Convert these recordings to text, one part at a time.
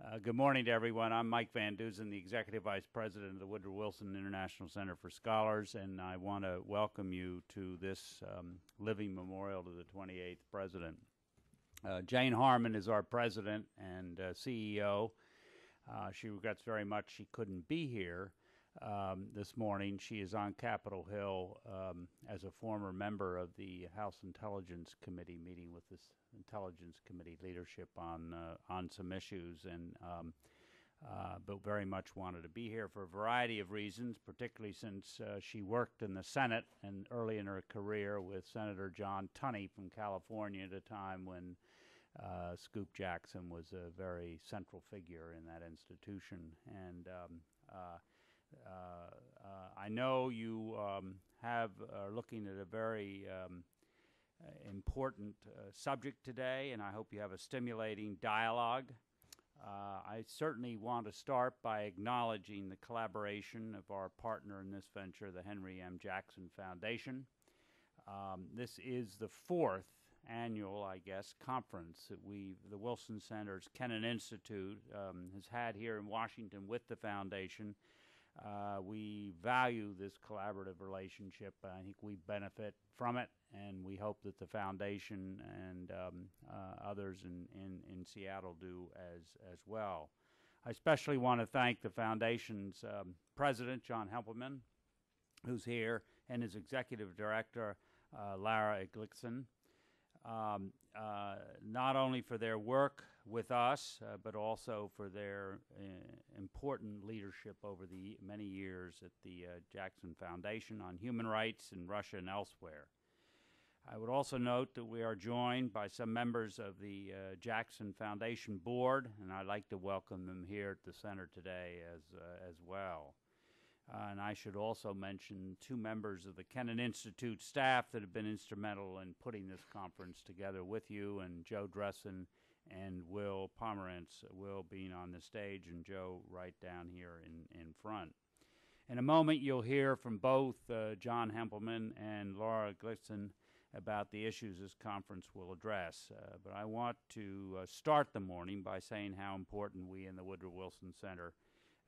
Uh, good morning to everyone. I'm Mike Van Dusen, the Executive Vice President of the Woodrow Wilson International Center for Scholars, and I want to welcome you to this um, living memorial to the 28th President. Uh, Jane Harman is our President and uh, CEO. Uh, she regrets very much she couldn't be here um, this morning. She is on Capitol Hill um, as a former member of the House Intelligence Committee, meeting with this Intelligence Committee leadership on uh, on some issues, and um, uh, but very much wanted to be here for a variety of reasons, particularly since uh, she worked in the Senate and early in her career with Senator John Tunney from California at a time when. Uh, Scoop Jackson was a very central figure in that institution, and um, uh, uh, I know you um, have are looking at a very um, important subject today, and I hope you have a stimulating dialogue. I certainly want to start by acknowledging the collaboration of our partner in this venture, the Henry M. Jackson Foundation. Um, this is the fourth annual, I guess, conference that we, the Wilson Center's Kennan Institute, um, has had here in Washington with the foundation. Uh, we value this collaborative relationship. I think we benefit from it, and we hope that the foundation and um, uh, others in, in, in, Seattle do as, as well. I especially want to thank the foundation's um, president, John Hempelmann, who's here, and his executive director, uh, Lara Iglitzin um, uh, not only for their work with us, uh, but also for their uh, important leadership over the many years at the uh, Jackson Foundation on human rights in Russia and elsewhere. I would also note that we are joined by some members of the uh, Jackson Foundation Board, and I'd like to welcome them here at the center today as, uh, as well. Uh, and I should also mention two members of the Kennan Institute staff that have been instrumental in putting this conference together with you, and Joe Dresen and Will Pomeranz. Will being on the stage, and Joe right down here in, in front. In a moment, you'll hear from both uh, John Hempelmann and Laura Iglitzin about the issues this conference will address. Uh, but I want to uh, start the morning by saying how important we in the Woodrow Wilson Center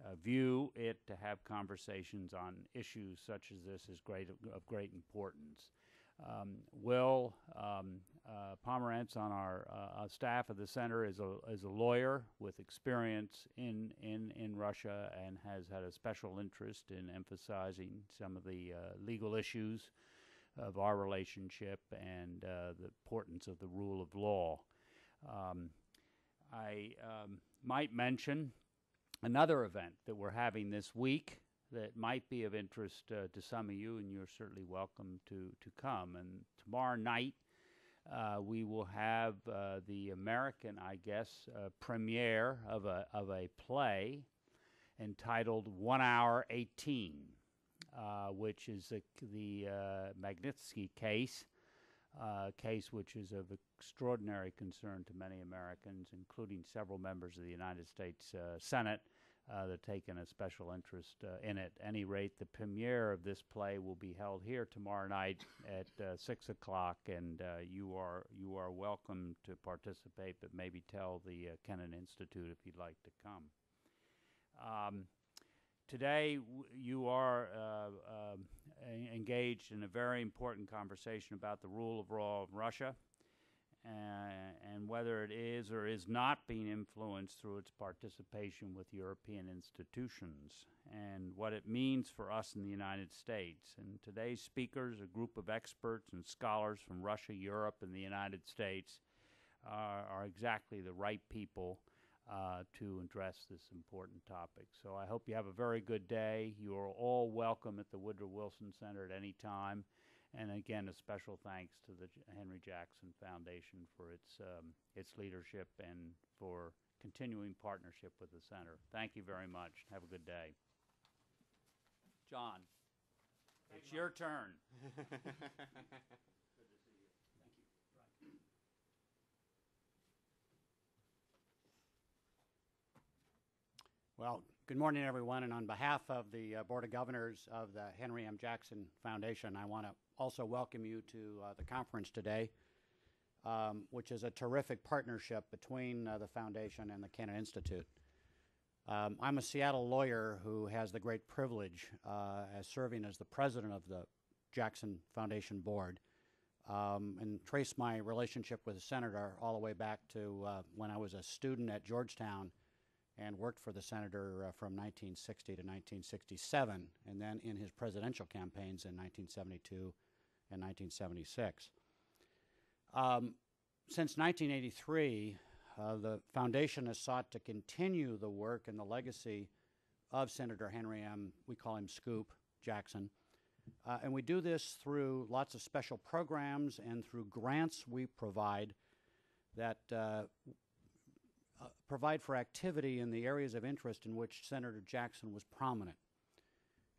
uh, view it to have conversations on issues such as this is great of great importance. Um, Will um, uh, Pomeranz on our uh, staff of the center is a, is a lawyer with experience in, in, in Russia and has had a special interest in emphasizing some of the uh, legal issues of our relationship and uh, the importance of the rule of law. Um, I um, might mention another event that we're having this week that might be of interest uh, to some of you, and you're certainly welcome to, to come. And tomorrow night, uh, we will have uh, the American, I guess, uh, premiere of a, of a play entitled One Hour 18, uh, which is a, the uh, Magnitsky case. case which is of extraordinary concern to many Americans, including several members of the United States Senate, uh, that taken a special interest uh, in it. At any rate, the premiere of this play will be held here tomorrow night at uh, six o'clock, and uh, you are you are welcome to participate. But maybe tell the uh, Kennan Institute if you'd like to come. Um, today, you are uh, um, engaged in a very important conversation about the rule of law in Russia and whether it is or is not being influenced through its participation with European institutions, and what it means for us in the United States. And today's speakers, a group of experts and scholars from Russia, Europe, and the United States, uh, are exactly the right people uh, to address this important topic. So I hope you have a very good day. You are all welcome at the Woodrow Wilson Center at any time. And again, a special thanks to the Henry Jackson Foundation for its, um, its leadership and for continuing partnership with the center. Thank you very much. Have a good day. John, Thank it's you. your turn. Well, good morning, everyone. And on behalf of the uh, Board of Governors of the Henry M. Jackson Foundation, I want to also welcome you to uh, the conference today. um, which is a terrific partnership between uh, the foundation and the Kennan Institute. Um, I'm a Seattle lawyer who has the great privilege uh, as serving as the president of the Jackson Foundation Board um, and trace my relationship with the senator all the way back to uh, when I was a student at Georgetown and worked for the senator uh, from 1960 to 1967, and then in his presidential campaigns in 1972 and 1976. Um, since 1983, uh, the foundation has sought to continue the work and the legacy of Senator Henry M. We call him Scoop Jackson. Uh, and we do this through lots of special programs and through grants we provide that uh, uh, provide for activity in the areas of interest in which Senator Jackson was prominent.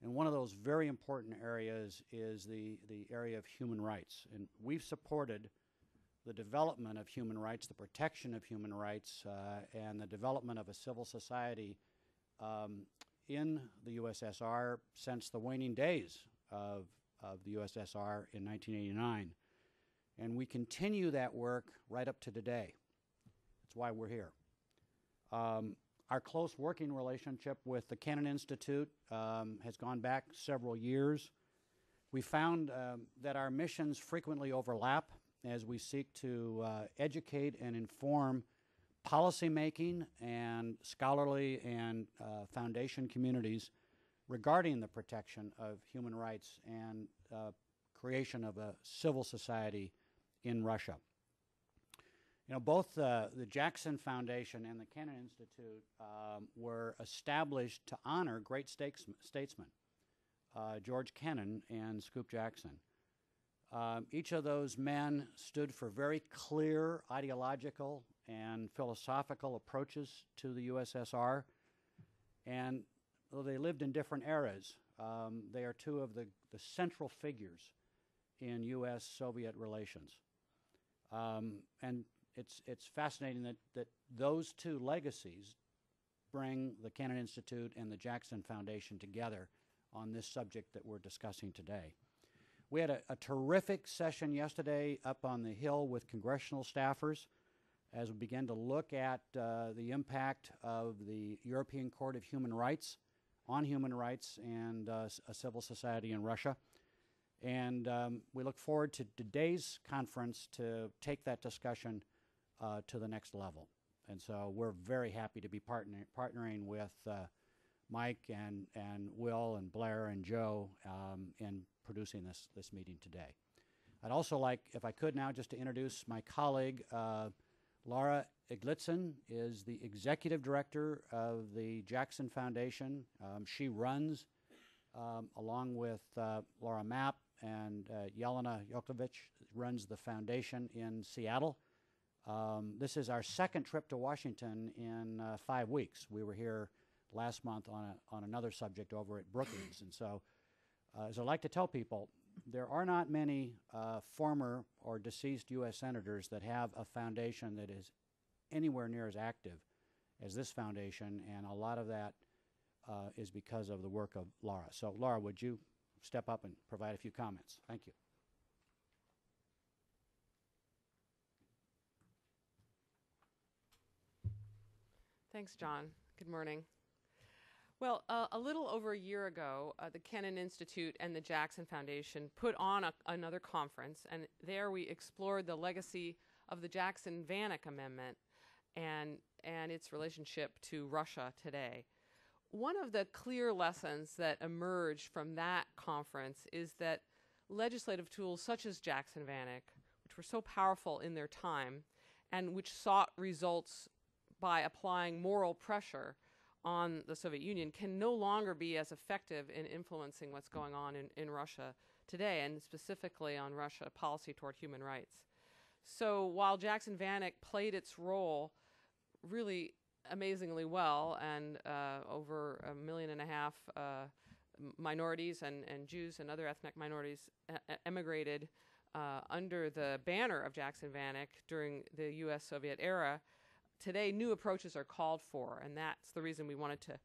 And one of those very important areas is the, the area of human rights. And we've supported the development of human rights, the protection of human rights, uh, and the development of a civil society um, in the USSR since the waning days of, of the USSR in 1989. And we continue that work right up to today. That's why we're here. Um, our close working relationship with the Kennan Institute um, has gone back several years. We found um, that our missions frequently overlap as we seek to uh, educate and inform policymaking and scholarly and uh, foundation communities regarding the protection of human rights and uh, creation of a civil society in Russia. You know, both uh, the Jackson Foundation and the Kennan Institute um, were established to honor great statesmen, uh, George Kennan and Scoop Jackson. Um, each of those men stood for very clear ideological and philosophical approaches to the USSR. And though they lived in different eras, um, they are two of the, the central figures in U.S. Soviet relations. Um, and it's, it's fascinating that, that those two legacies bring the Kennan Institute and the Jackson Foundation together on this subject that we're discussing today. We had a, a terrific session yesterday up on the Hill with congressional staffers as we began to look at uh, the impact of the European Court of Human Rights on human rights and uh, a civil society in Russia. And um, we look forward to today's conference to take that discussion uh, to the next level. And so we're very happy to be partner partnering with uh, Mike and, and Will and Blair and Joe um, in producing this, this meeting today. I'd also like, if I could now, just to introduce my colleague, uh, Laura Iglitzin is the executive director of the Jackson Foundation. Um, she runs, um, along with uh, Laura Mapp and uh, Yelena Yokovich, runs the foundation in Seattle. Um, this is our second trip to Washington in uh, five weeks. We were here last month on, a, on another subject over at Brookings. And so, uh, as I like to tell people, there are not many uh, former or deceased U.S. senators that have a foundation that is anywhere near as active as this foundation, and a lot of that uh, is because of the work of Laura. So, Laura, would you step up and provide a few comments? Thank you. Thanks, John. Good morning. Well, uh, a little over a year ago, uh, the Kennan Institute and the Jackson Foundation put on a, another conference, and there we explored the legacy of the Jackson-Vanik Amendment and, and its relationship to Russia today. One of the clear lessons that emerged from that conference is that legislative tools such as Jackson-Vanik, which were so powerful in their time and which sought results by applying moral pressure, on the Soviet Union can no longer be as effective in influencing what's going on in, in Russia today, and specifically on Russia policy toward human rights. So while Jackson Vanik played its role really amazingly well, and uh, over a million and a half uh, minorities and, and Jews and other ethnic minorities emigrated uh, under the banner of Jackson Vanik during the U.S. Soviet era, today new approaches are called for, and that's the reason we wanted to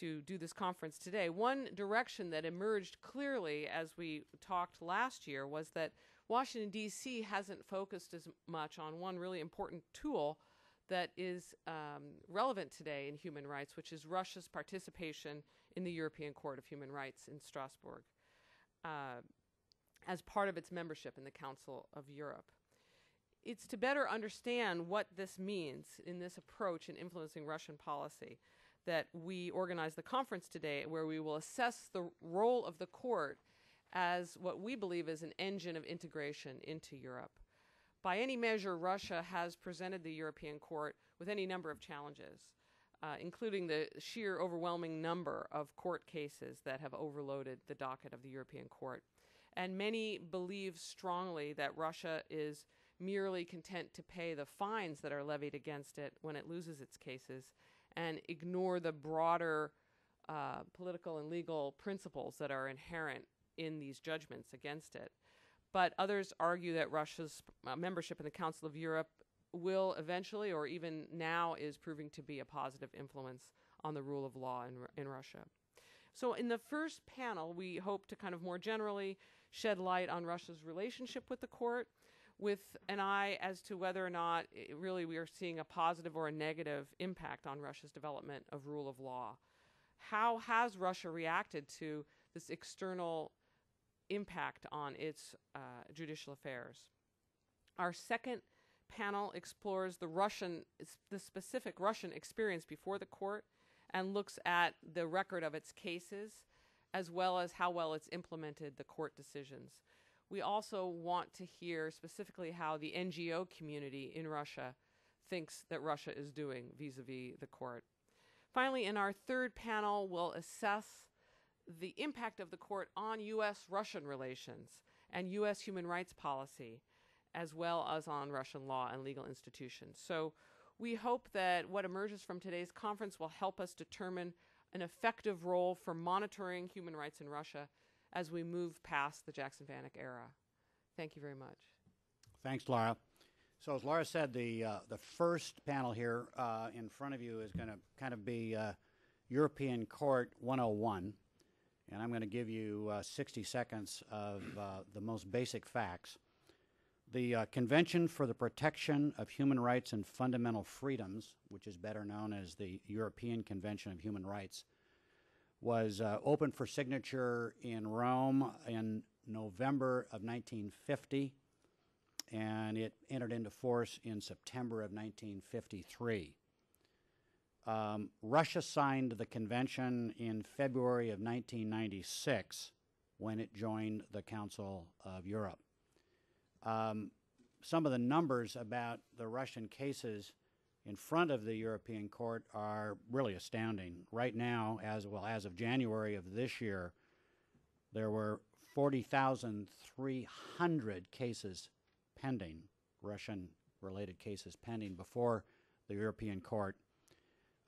to do this conference today. One direction that emerged clearly as we talked last year was that Washington, D.C. hasn't focused as much on one really important tool that is um, relevant today in human rights, which is Russia's participation in the European Court of Human Rights in Strasbourg uh, as part of its membership in the Council of Europe. It's to better understand what this means in this approach in influencing Russian policy that we organize the conference today, where we will assess the role of the court as what we believe is an engine of integration into Europe. By any measure, Russia has presented the European Court with any number of challenges, uh, including the sheer overwhelming number of court cases that have overloaded the docket of the European Court. And many believe strongly that Russia is merely content to pay the fines that are levied against it when it loses its cases and ignore the broader uh, political and legal principles that are inherent in these judgments against it. But others argue that Russia's uh, membership in the Council of Europe will eventually, or even now, is proving to be a positive influence on the rule of law in, in Russia. So, in the first panel, we hope to kind of more generally shed light on Russia's relationship with the court, with an eye as to whether or not really we are seeing a positive or a negative impact on Russia's development of rule of law. How has Russia reacted to this external impact on its uh, judicial affairs? Our second panel explores the Russian, the specific Russian experience before the court and looks at the record of its cases as well as how well it's implemented the court decisions. We also want to hear specifically how the NGO community in Russia thinks that Russia is doing vis a vis the court. Finally, in our third panel, we'll assess the impact of the court on U.S. Russian relations and U.S. human rights policy, as well as on Russian law and legal institutions. So we hope that what emerges from today's conference will help us determine an effective role for monitoring human rights in Russia as we move past the Jackson Vanik era. Thank you very much. Thanks, Laura. So as Laura said, the uh, the first panel here uh, in front of you is going to kind of be uh, European Court 101, and I'm going to give you uh, 60 seconds of uh, the most basic facts. The uh, Convention for the Protection of Human Rights and Fundamental Freedoms, which is better known as the European Convention of Human Rights, was uh, opened for signature in Rome in November of 1950, and it entered into force in September of 1953. Um, Russia signed the convention in February of 1996 when it joined the Council of Europe. Um, some of the numbers about the Russian cases in front of the European Court are really astounding. Right now, as well as of January of this year, there were 40,300 cases pending, Russian related cases pending before the European Court.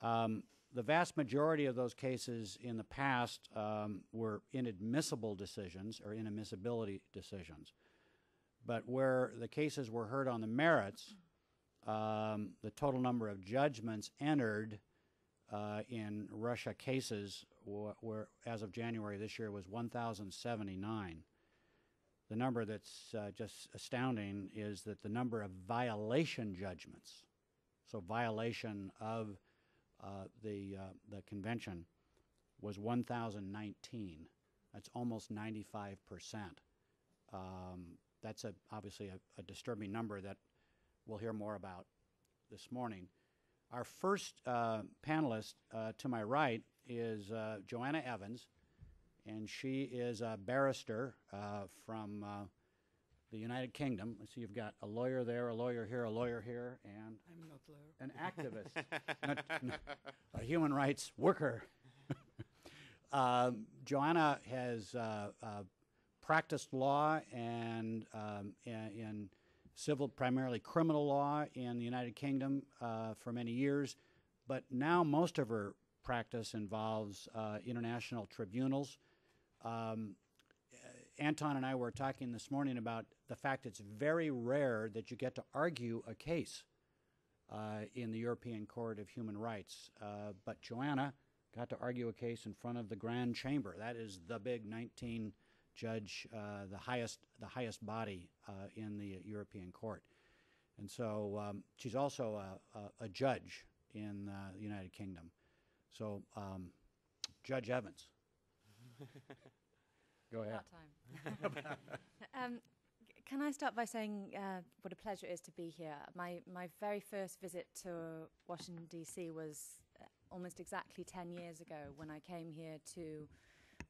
Um, the vast majority of those cases in the past um, were inadmissible decisions or inadmissibility decisions. But where the cases were heard on the merits, um, the total number of judgments entered uh, in Russia cases were, as of January this year, was 1,079. The number that's uh, just astounding is that the number of violation judgments, so violation of uh, the uh, the convention, was 1,019. That's almost 95 percent. Um, that's a, obviously a, a disturbing number that we'll hear more about this morning. Our first uh, panelist uh, to my right is uh, Joanna Evans, and she is a barrister uh, from uh, the United Kingdom. So you've got a lawyer there, a lawyer here, a lawyer here, and I'm not lawyer. an activist, not, not a human rights worker. Um, Joanna has uh, practiced law and um, in, in, civil, primarily criminal law in the United Kingdom uh, for many years, but now most of her practice involves uh, international tribunals. Um, Anton and I were talking this morning about the fact it's very rare that you get to argue a case uh, in the European Court of Human Rights. Uh, but Joanna got to argue a case in front of the Grand Chamber. That is the big 19 judge uh, the highest the highest body uh, in the European Court, and so um, she's also a, a, a judge in uh, the United Kingdom. So, um, Judge Evans, go ahead. About time. um, can I start by saying uh, what a pleasure it is to be here? My my very first visit to Washington D.C. was uh, almost exactly ten years ago when I came here to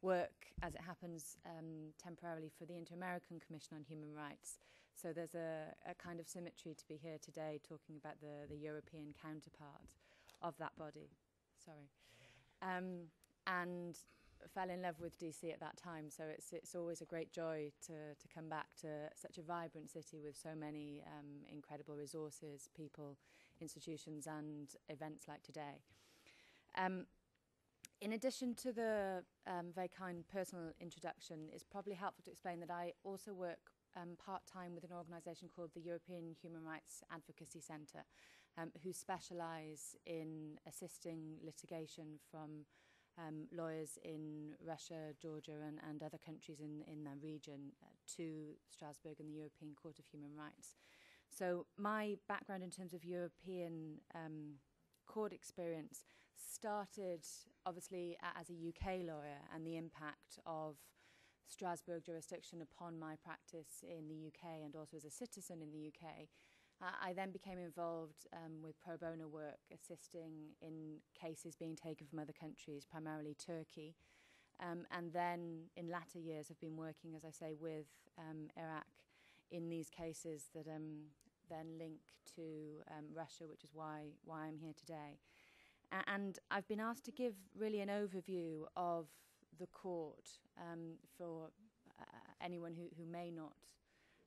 work, as it happens, um, temporarily for the Inter-American Commission on Human Rights. So there's a, a kind of symmetry to be here today, talking about the the European counterpart of that body. Sorry. Um, and fell in love with DC at that time. So it's it's always a great joy to to come back to such a vibrant city with so many um, incredible resources, people, institutions, and events like today. Um, in addition to the um, very kind personal introduction, it's probably helpful to explain that I also work um, part time with an organisation called the European Human Rights Advocacy Centre, um, who specialise in assisting litigation from um, lawyers in Russia, Georgia, and, and other countries in, in the region uh, to Strasbourg and the European Court of Human Rights. So, my background in terms of European um, court experience started obviously as a UK lawyer and the impact of Strasbourg jurisdiction upon my practice in the UK and also as a citizen in the UK. I then became involved um, with pro bono work, assisting in cases being taken from other countries, primarily Turkey. Um, and then in latter years, have been working, as I say, with um, EHRAC in these cases that um, then link to um, Russia, which is why why I'm here today. And I've been asked to give really an overview of the court um, for uh, anyone who, who may not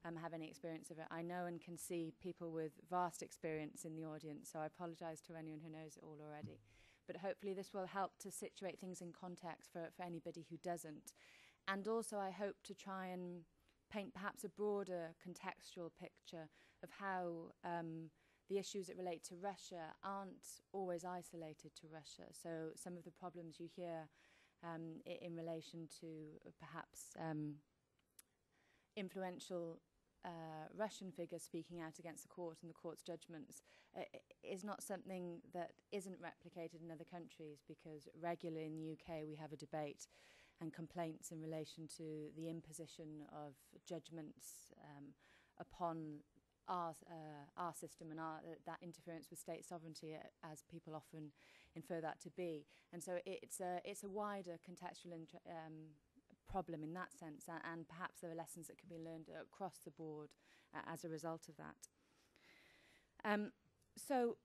um, have any experience of it. I know and can see people with vast experience in the audience, so I apologise to anyone who knows it all already. But hopefully, this will help to situate things in context for, for anybody who doesn't. And also, I hope to try and paint perhaps a broader contextual picture of how um, the issues that relate to Russia aren't always isolated to Russia. So, some of the problems you hear um, in relation to uh, perhaps um, influential uh, Russian figures speaking out against the court and the court's judgments uh, is not something that isn't replicated in other countries because regularly in the UK we have a debate and complaints in relation to the imposition of judgments um, upon our, uh, our system and our, uh, that interference with state sovereignty uh, as people often infer that to be. And so it's a, it's a wider contextual um, problem in that sense, and perhaps there are lessons that can be learned across the board uh, as a result of that. Um, so,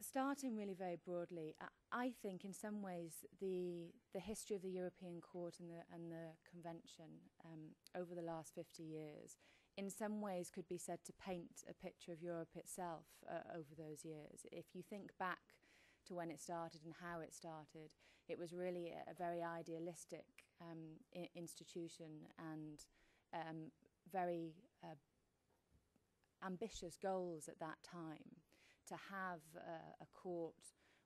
starting really very broadly, I, I think in some ways the the history of the European Court and the and the Convention um, over the last 50 years, in some ways, could be said to paint a picture of Europe itself uh, over those years. If you think back to when it started and how it started, it was really a, a very idealistic um, institution and um, very uh, ambitious goals at that time to have uh, a court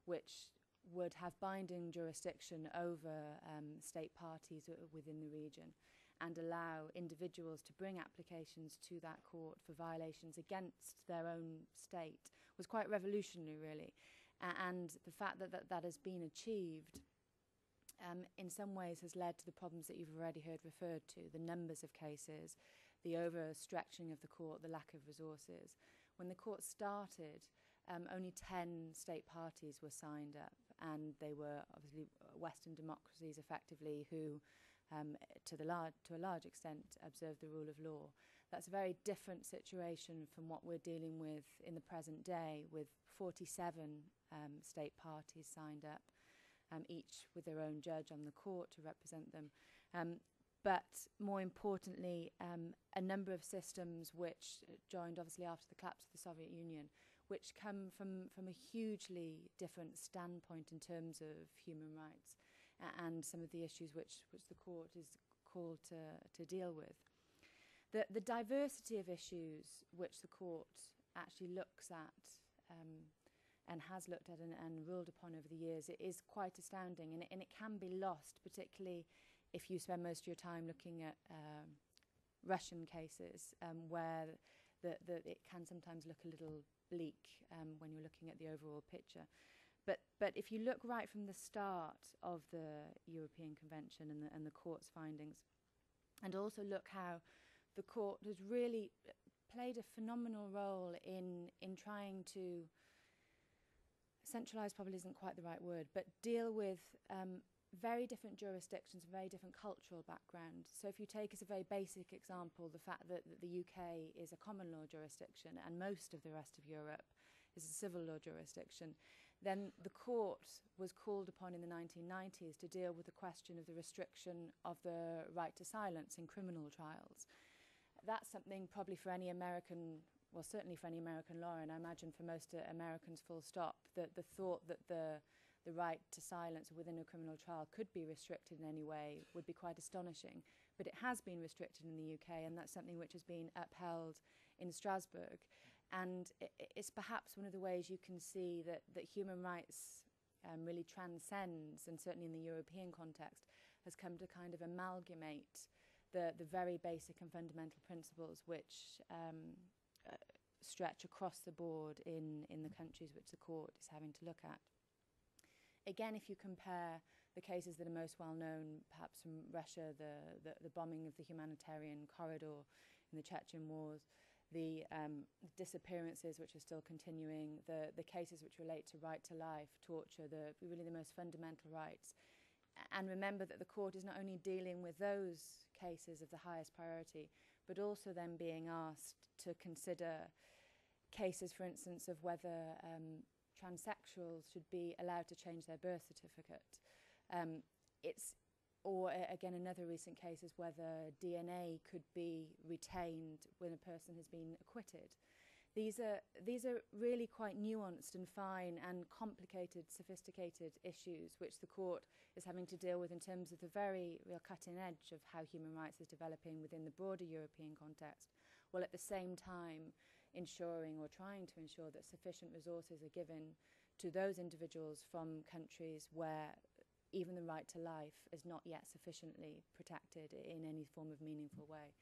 which would have binding jurisdiction over um, state parties within the region and allow individuals to bring applications to that court for violations against their own state was quite revolutionary, really. A- and the fact that, that that has been achieved um, in some ways has led to the problems that you've already heard referred to the numbers of cases, the overstretching of the court, the lack of resources. When the court started, um, only 10 state parties were signed up, and they were obviously Western democracies effectively who, um, to, the lar- to a large extent, observe the rule of law. That's a very different situation from what we're dealing with in the present day, with 47 um, state parties signed up um, each with their own judge on the court to represent them. Um, but more importantly, um, a number of systems which joined obviously after the collapse of the Soviet Union, which come from, from a hugely different standpoint in terms of human rights uh, and some of the issues which, which the court is called to, to deal with. The, the diversity of issues which the court actually looks at um, and has looked at and, and ruled upon over the years, it is quite astounding, and it, and it can be lost, particularly if you spend most of your time looking at um, Russian cases, um, where the, the, it can sometimes look a little bleak um, when you're looking at the overall picture. But, but if you look right from the start of the European Convention and the, and the court's findings, and also look how the court has really played a phenomenal role in, in trying to centralize probably isn't quite the right word, but deal with um, very different jurisdictions, very different cultural background. So if you take as a very basic example the fact that, that the UK is a common law jurisdiction and most of the rest of Europe is a civil law jurisdiction, then the court was called upon in the 1990s to deal with the question of the restriction of the right to silence in criminal trials. That's something probably for any American, well, certainly for any American lawyer, and I imagine for most uh, Americans, full stop, that the thought that the the right to silence within a criminal trial could be restricted in any way would be quite astonishing. But it has been restricted in the UK, and that's something which has been upheld in Strasbourg. And it's perhaps one of the ways you can see that, that human rights um, really transcends, and certainly in the European context, has come to kind of amalgamate the, the very basic and fundamental principles which um, uh, stretch across the board in, in the countries which the court is having to look at. Again, if you compare the cases that are most well known, perhaps from Russia, the, the, the bombing of the humanitarian corridor in the Chechen wars, the um, disappearances which are still continuing, the, the cases which relate to right to life, torture, the, really the most fundamental rights. And remember that the court is not only dealing with those cases of the highest priority, but also then being asked to consider cases, for instance, of whether um, transsexuals should be allowed to change their birth certificate. Um, it's or again another recent case is whether DNA could be retained when a person has been acquitted. These are these are really quite nuanced and fine and complicated, sophisticated issues which the court is having to deal with in terms of the very real cutting edge of how human rights is developing within the broader European context, while at the same time ensuring or trying to ensure that sufficient resources are given to those individuals from countries where even the right to life is not yet sufficiently protected in any form of meaningful way.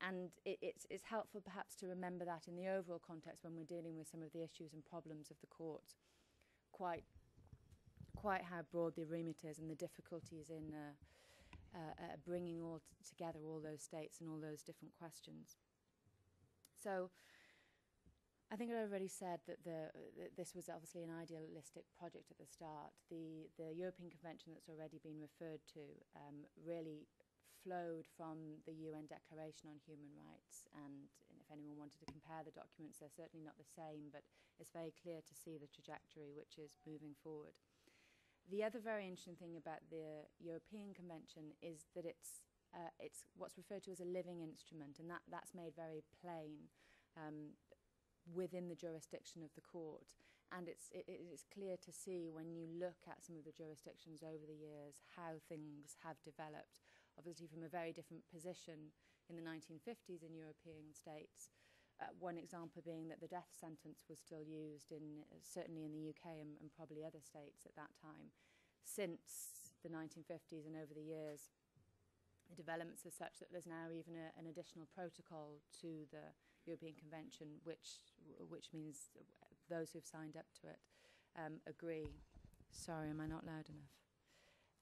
And it, it's, it's helpful perhaps to remember that in the overall context when we're dealing with some of the issues and problems of the court, quite, quite how broad the remit is and the difficulties in uh, uh, uh, bringing all together all those states and all those different questions. So I think I already said that the, th this was obviously an idealistic project at the start. The, the European Convention that's already been referred to um, really flowed from the UN Declaration on Human Rights. And if anyone wanted to compare the documents, they're certainly not the same, but it's very clear to see the trajectory which is moving forward. The other very interesting thing about the European Convention is that it's, uh, it's what's referred to as a living instrument, and that, that's made very plain. Um, within the jurisdiction of the court. And it's, it, it's clear to see when you look at some of the jurisdictions over the years how things have developed, obviously from a very different position in the 1950s in European states. Uh, one example being that the death sentence was still used in uh, certainly in the UK and, and probably other states at that time. Since the 1950s and over the years, the developments are such that there's now even a, an additional protocol to the European Convention, which which means those who've signed up to it um, agree. Sorry, am I not loud enough?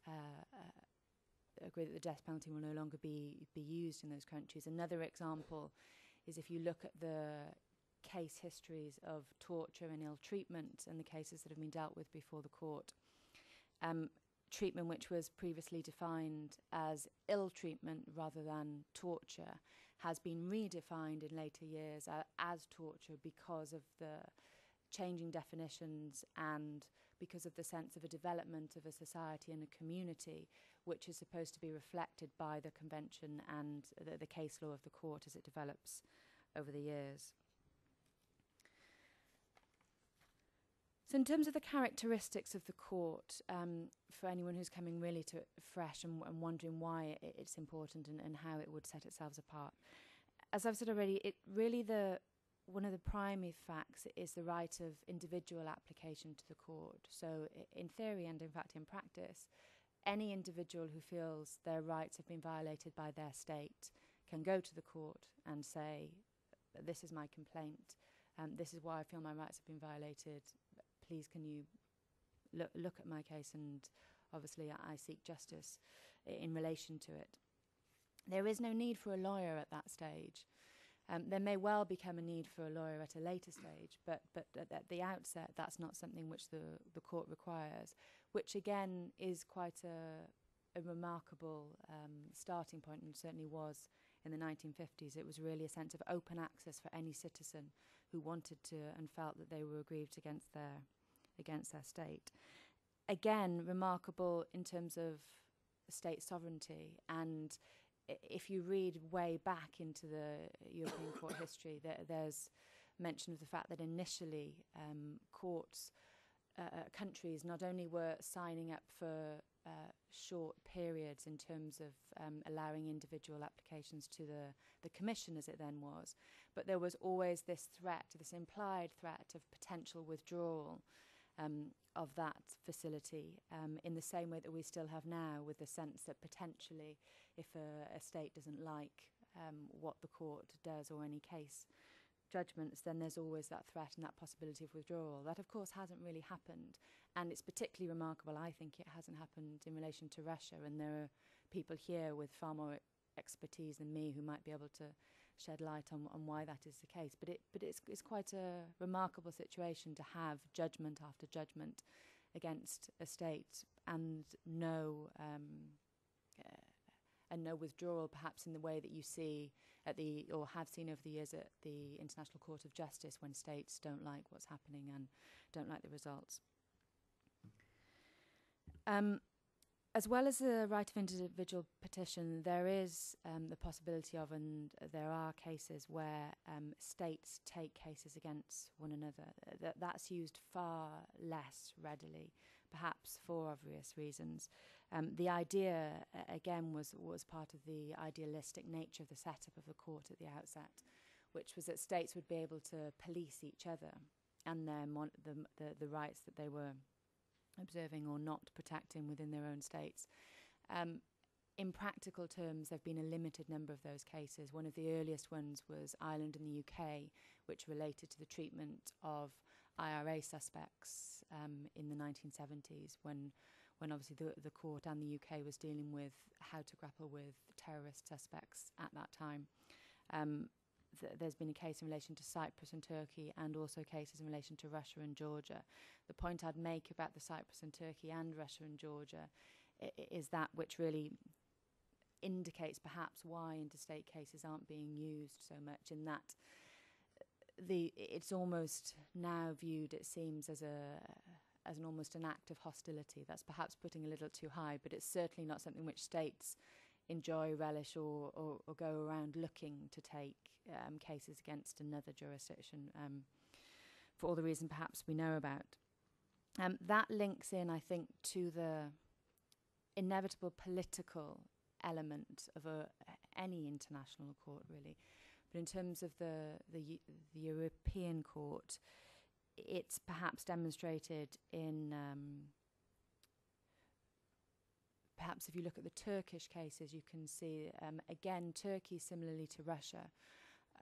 Uh, uh, agree that the death penalty will no longer be be used in those countries. Another example is if you look at the case histories of torture and ill treatment and the cases that have been dealt with before the court. Um, treatment which was previously defined as ill treatment rather than torture has been redefined in later years uh, as torture because of the changing definitions and because of the sense of a development of a society and a community which is supposed to be reflected by the convention and the, the case law of the court as it develops over the years. So, in terms of the characteristics of the court, um, for anyone who's coming really to fresh and, and wondering why it, it's important and, and how it would set itself apart, as I've said already, it really the one of the primary facts is the right of individual application to the court. So, in theory and in fact in practice, any individual who feels their rights have been violated by their state can go to the court and say, This is my complaint. Um, this is why I feel my rights have been violated. Please, can you look, look at my case? And obviously, I, I seek justice in relation to it. There is no need for a lawyer at that stage. Um, there may well become a need for a lawyer at a later stage, but but at, at, the outset, that's not something which the the court requires, which again is quite a, a remarkable um, starting point, and certainly was in the 1950s. It was really a sense of open access for any citizen who wanted to and felt that they were aggrieved against their against their state. Again, remarkable in terms of state sovereignty and if you read way back into the European court history, there, there's mention of the fact that initially um, courts, uh, uh, countries not only were signing up for uh, short periods in terms of um, allowing individual applications to the, the Commission, as it then was, but there was always this threat, this implied threat of potential withdrawal um, of that facility um, in the same way that we still have now, with the sense that potentially, if a, a state doesn't like um, what the court does or any case judgments, then there's always that threat and that possibility of withdrawal. That, of course, hasn't really happened. And it's particularly remarkable, I think, it hasn't happened in relation to Russia. And there are people here with far more expertise than me who might be able to shed light on, on why that is the case. But it but it's it's quite a remarkable situation to have judgment after judgment against a state and no um, uh, and no withdrawal, perhaps in the way that you see at the or have seen over the years at the International Court of Justice when states don't like what's happening and don't like the results. Um, as well as the right of individual petition, there is um, the possibility of, and there are cases where um, states take cases against one another. That that's used far less readily, perhaps for obvious reasons. Um, the idea, again, was was part of the idealistic nature of the setup of the court at the outset, which was that states would be able to police each other and their mon- the, the the rights that they were observing or not protecting within their own states. Um, in practical terms, there have been a limited number of those cases. One of the earliest ones was Ireland and the UK, which related to the treatment of IRA suspects um, in the 1970s, when, when obviously the, the court and the UK was dealing with how to grapple with terrorist suspects at that time. Um, th- there's been a case in relation to Cyprus and Turkey, and also cases in relation to Russia and Georgia. The point I'd make about the Cyprus and Turkey and Russia and Georgia is that which really indicates perhaps why interstate cases aren't being used so much in that the it's almost now viewed it seems as a as an almost an act of hostility that's perhaps putting a little too high but it's certainly not something which states enjoy relish or, or, or go around looking to take um, cases against another jurisdiction um, for all the reason perhaps we know about um, that links in I think to the inevitable political element of a, any international court, really. But in terms of the, the, the European court, it's perhaps demonstrated in. Um, perhaps if you look at the Turkish cases, you can see um, again Turkey, similarly to Russia,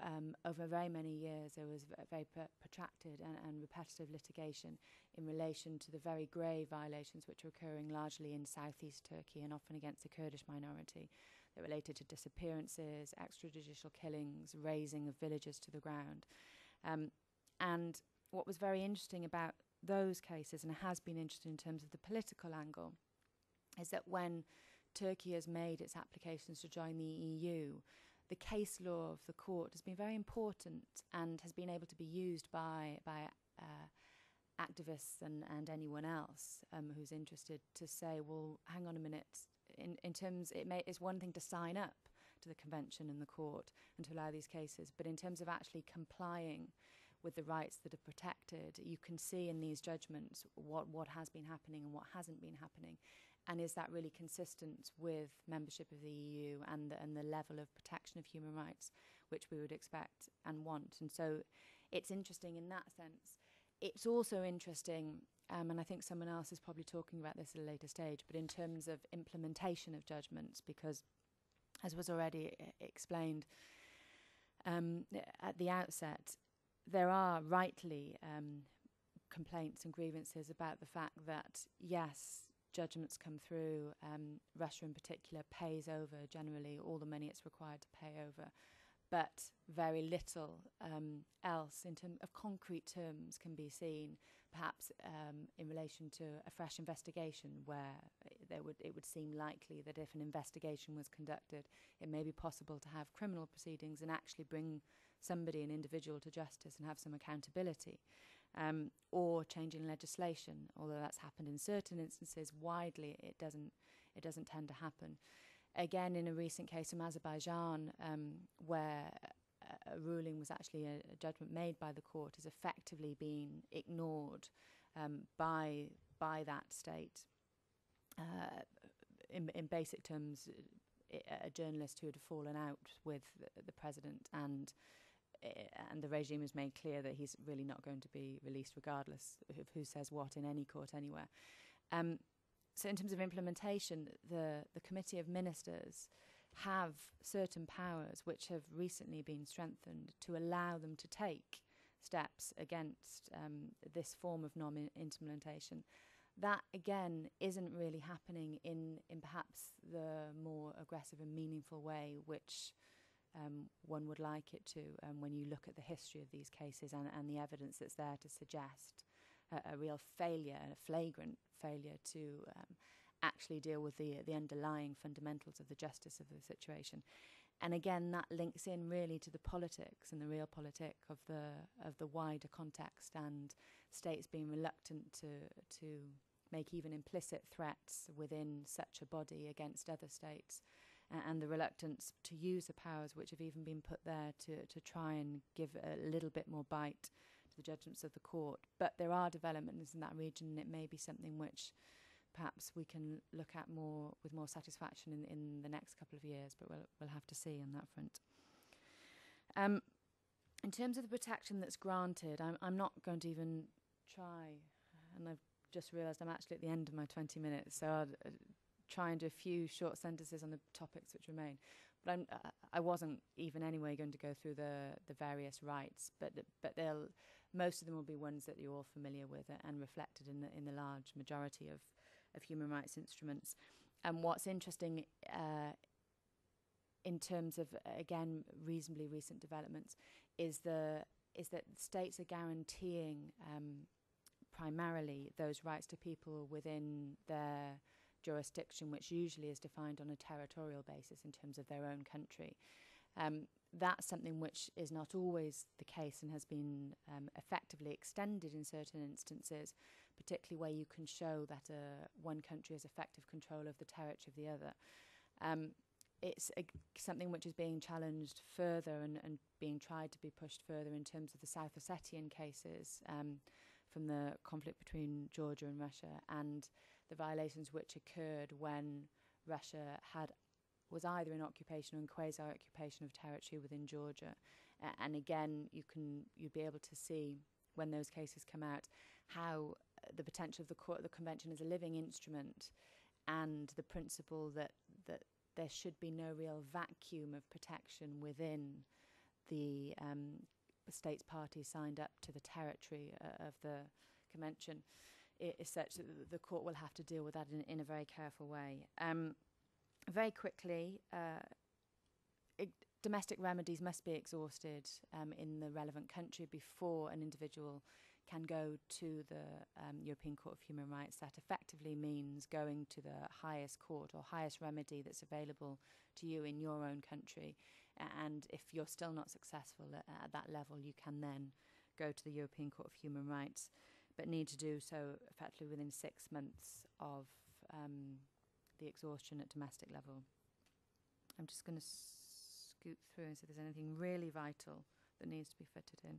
um, over very many years, there was very protracted and, and, repetitive litigation in relation to the very grave violations which are occurring largely in southeast Turkey and often against the Kurdish minority. That related to disappearances, extrajudicial killings, razing of villages to the ground. Um, and what was very interesting about those cases, and has been interesting in terms of the political angle, is that when Turkey has made its applications to join the EU, the case law of the court has been very important and has been able to be used by by uh, activists and, and anyone else um, who's interested to say, well, hang on a minute. In, in terms, it may, it's one thing to sign up to the convention and the court and to allow these cases, but in terms of actually complying with the rights that are protected, you can see in these judgments what, what has been happening and what hasn't been happening and is that really consistent with membership of the EU and the, and the level of protection of human rights which we would expect and want? And so it's interesting in that sense. It's also interesting um, and I think someone else is probably talking about this at a later stage, but in terms of implementation of judgments, because as was already uh, explained um, at the outset, there are rightly um, complaints and grievances about the fact that, yes, judgments come through, um, Russia in particular pays over generally all the money it's required to pay over, but very little um, else in terms of concrete terms can be seen, perhaps um, in relation to a fresh investigation where there would, it would seem likely that if an investigation was conducted, it may be possible to have criminal proceedings and actually bring somebody, an individual, to justice and have some accountability. Um, or changing legislation, although that's happened in certain instances, widely it doesn't, it doesn't tend to happen again in a recent case from Azerbaijan, um, where a, ruling was actually a, a, judgment made by the court, has effectively been ignored um, by by that state. Uh, in, in basic terms, a journalist who had fallen out with the president and and the regime has made clear that he's really not going to be released regardless of who says what in any court anywhere. Um, so in terms of implementation, the, the Committee of Ministers have certain powers which have recently been strengthened to allow them to take steps against um, this form of non-implementation. That again isn't really happening in, in perhaps the more aggressive and meaningful way which um, one would like it to um, when you look at the history of these cases and, and the evidence that's there to suggest a, a real failure, and a flagrant failure to um, actually deal with the the underlying fundamentals of the justice of the situation. And again, that links in really to the politics and the realpolitik of the of the wider context and states being reluctant to to make even implicit threats within such a body against other states, and the reluctance to use the powers which have even been put there to to try and give a little bit more bite to the judgments of the court. But there are developments in that region, and it may be something which perhaps we can look at more with more satisfaction in, in the next couple of years, but we'll, we'll have to see on that front. Um, in terms of the protection that's granted, I'm, I'm not going to even try, and I've just realised I'm actually at the end of my 20 minutes, so I'll uh, try and do a few short sentences on the topics which remain. But I'm, uh, I wasn't even anyway going to go through the, the various rights, but, but they'll most of them will be ones that you're all familiar with and reflected in the, in the large majority of, of human rights instruments. And what's interesting uh, in terms of, again, reasonably recent developments is, the, is that states are guaranteeing um, primarily those rights to people within their jurisdiction, which usually is defined on a territorial basis in terms of their own country. Um, that's something which is not always the case and has been um, effectively extended in certain instances, particularly where you can show that uh, one country has effective control of the territory of the other. Um, it's something which is being challenged further and, and, being tried to be pushed further in terms of the South Ossetian cases um, from the conflict between Georgia and Russia and the violations which occurred when Russia had was either in occupation or in quasi-occupation of territory within Georgia. Uh, and again, you can you'd be able to see when those cases come out how uh, the potential of the court, the convention as a living instrument, and the principle that that there should be no real vacuum of protection within the um, states parties signed up to the territory uh, of the convention is such that the court will have to deal with that in, in a very careful way. Um, very quickly, uh, it, domestic remedies must be exhausted um, in the relevant country before an individual can go to the um, European Court of Human Rights. That effectively means going to the highest court or highest remedy that's available to you in your own country. And if you're still not successful at, at that level, you can then go to the European Court of Human Rights, but need to do so effectively within six months of um, the exhaustion at domestic level. I'm just going to scoot through and see if there's anything really vital that needs to be fitted in.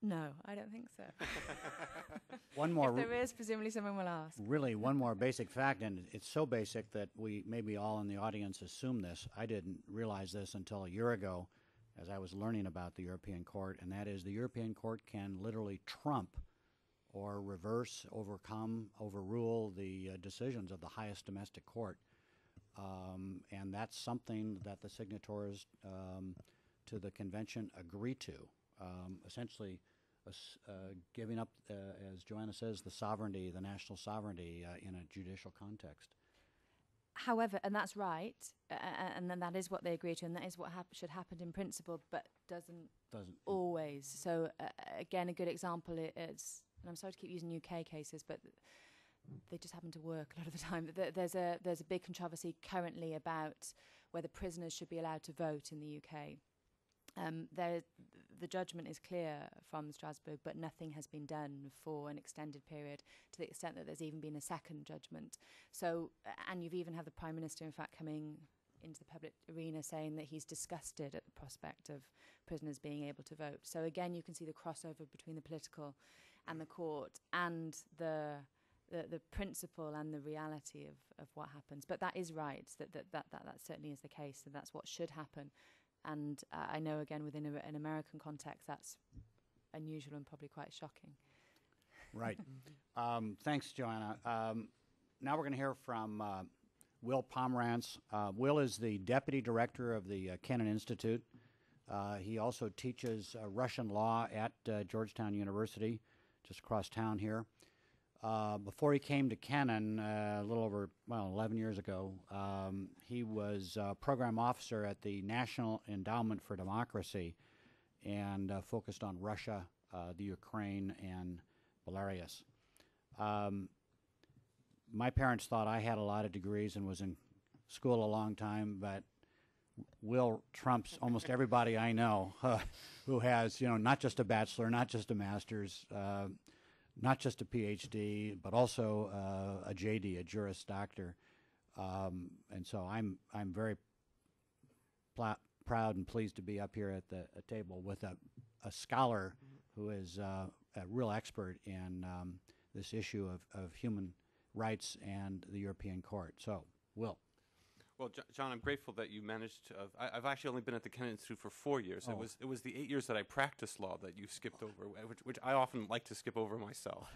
No, I don't think so. one more. if there is, presumably someone will ask. Really, one more basic fact, and it's so basic that we maybe all in the audience assume this. I didn't realize this until a year ago, as I was learning about the European Court, and that is the European Court can literally trump or reverse, overcome, overrule the uh, decisions of the highest domestic court. Um, and that's something that the signatories um, to the convention agree to. Um, essentially, uh, uh, giving up, uh, as Joanna says, the sovereignty, the national sovereignty uh, in a judicial context. However, and that's right, uh, and then that is what they agree to, and that is what hap- should happen in principle, but doesn't Doesn't always. So uh, again, a good example is, and I'm sorry to keep using UK cases, but they just happen to work a lot of the time. There's a there's a big controversy currently about whether prisoners should be allowed to vote in the UK. Um, there, the judgment is clear from Strasbourg, but nothing has been done for an extended period, to the extent that there's even been a second judgment. So, uh, and you've even had the prime minister, in fact, coming into the public arena saying that he's disgusted at the prospect of prisoners being able to vote. So again, you can see the crossover between the political and the court and the the, the principle and the reality of, of what happens. But that is right, that that, that, that, that certainly is the case, and that's what should happen. And uh, I know, again, within a, an American context, that's unusual and probably quite shocking. Right. um, thanks, Joanna. Um, now we're going to hear from uh, Will Pomeranz. Uh, Will is the deputy director of the uh, Kennan Institute. Uh, he also teaches uh, Russian law at uh, Georgetown University, just across town here. Uh, before he came to Kennan, uh, a little over well 11 years ago, um, he was uh, program officer at the National Endowment for Democracy, and uh, focused on Russia, uh, the Ukraine, and Belarus. Um, my parents thought I had a lot of degrees and was in school a long time, but Will trumps almost everybody I know uh, who has, you know, not just a bachelor, not just a master's, uh, not just a PhD, but also uh, a JD, a Juris Doctor. Um, and so I'm I'm very proud and pleased to be up here at the table with a, a scholar who is uh, a real expert in um, this issue of, of human rights and the European Court. So, Will. Well, John, I'm grateful that you managed to. Uh, I, I've actually only been at the Kennan Institute for four years. Oh. It was it was the eight years that I practiced law that you skipped over, which, which I often like to skip over myself.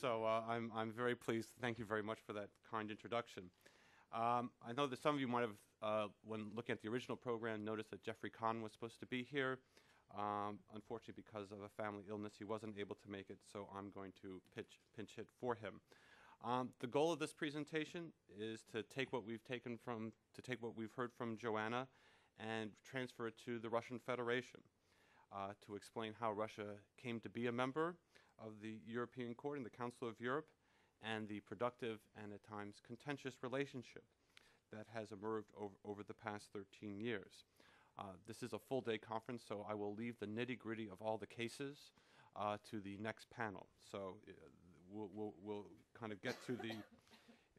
So uh, I'm I'm very pleased. Thank you very much for that kind introduction. Um, I know that some of you might have, uh, when looking at the original program, noticed that Jeffrey Kahn was supposed to be here. Um, unfortunately, because of a family illness, he wasn't able to make it. So I'm going to pitch pinch hit for him. Um, the goal of this presentation is to take what we've taken from, to take what we've heard from Joanna and transfer it to the Russian Federation uh, to explain how Russia came to be a member of the European Court and the Council of Europe and the productive and at times contentious relationship that has emerged over, over the past 13 years. Uh, this is a full day conference, so I will leave the nitty gritty of all the cases uh, to the next panel. So uh, we'll, we'll, we'll kind of get to the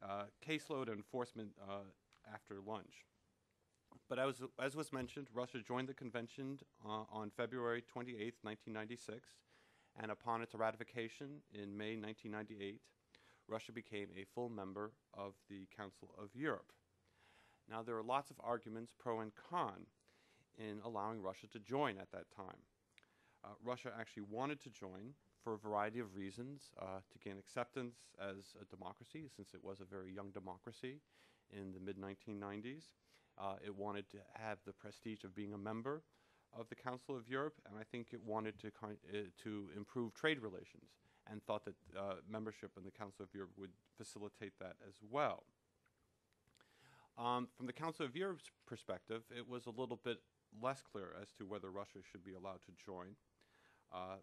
uh, caseload enforcement uh, after lunch. But as, as was mentioned, Russia joined the convention uh, on February 28, 1996, and upon its ratification in May 1998, Russia became a full member of the Council of Europe. Now, there are lots of arguments pro and con in allowing Russia to join at that time. Uh, Russia actually wanted to join for a variety of reasons uh, to gain acceptance as a democracy, since it was a very young democracy in the mid 1990s. Uh, it wanted to have the prestige of being a member of the Council of Europe, and I think it wanted to uh, to improve trade relations, and thought that uh, membership in the Council of Europe would facilitate that as well. Um, from the Council of Europe's perspective, it was a little bit less clear as to whether Russia should be allowed to join. Uh,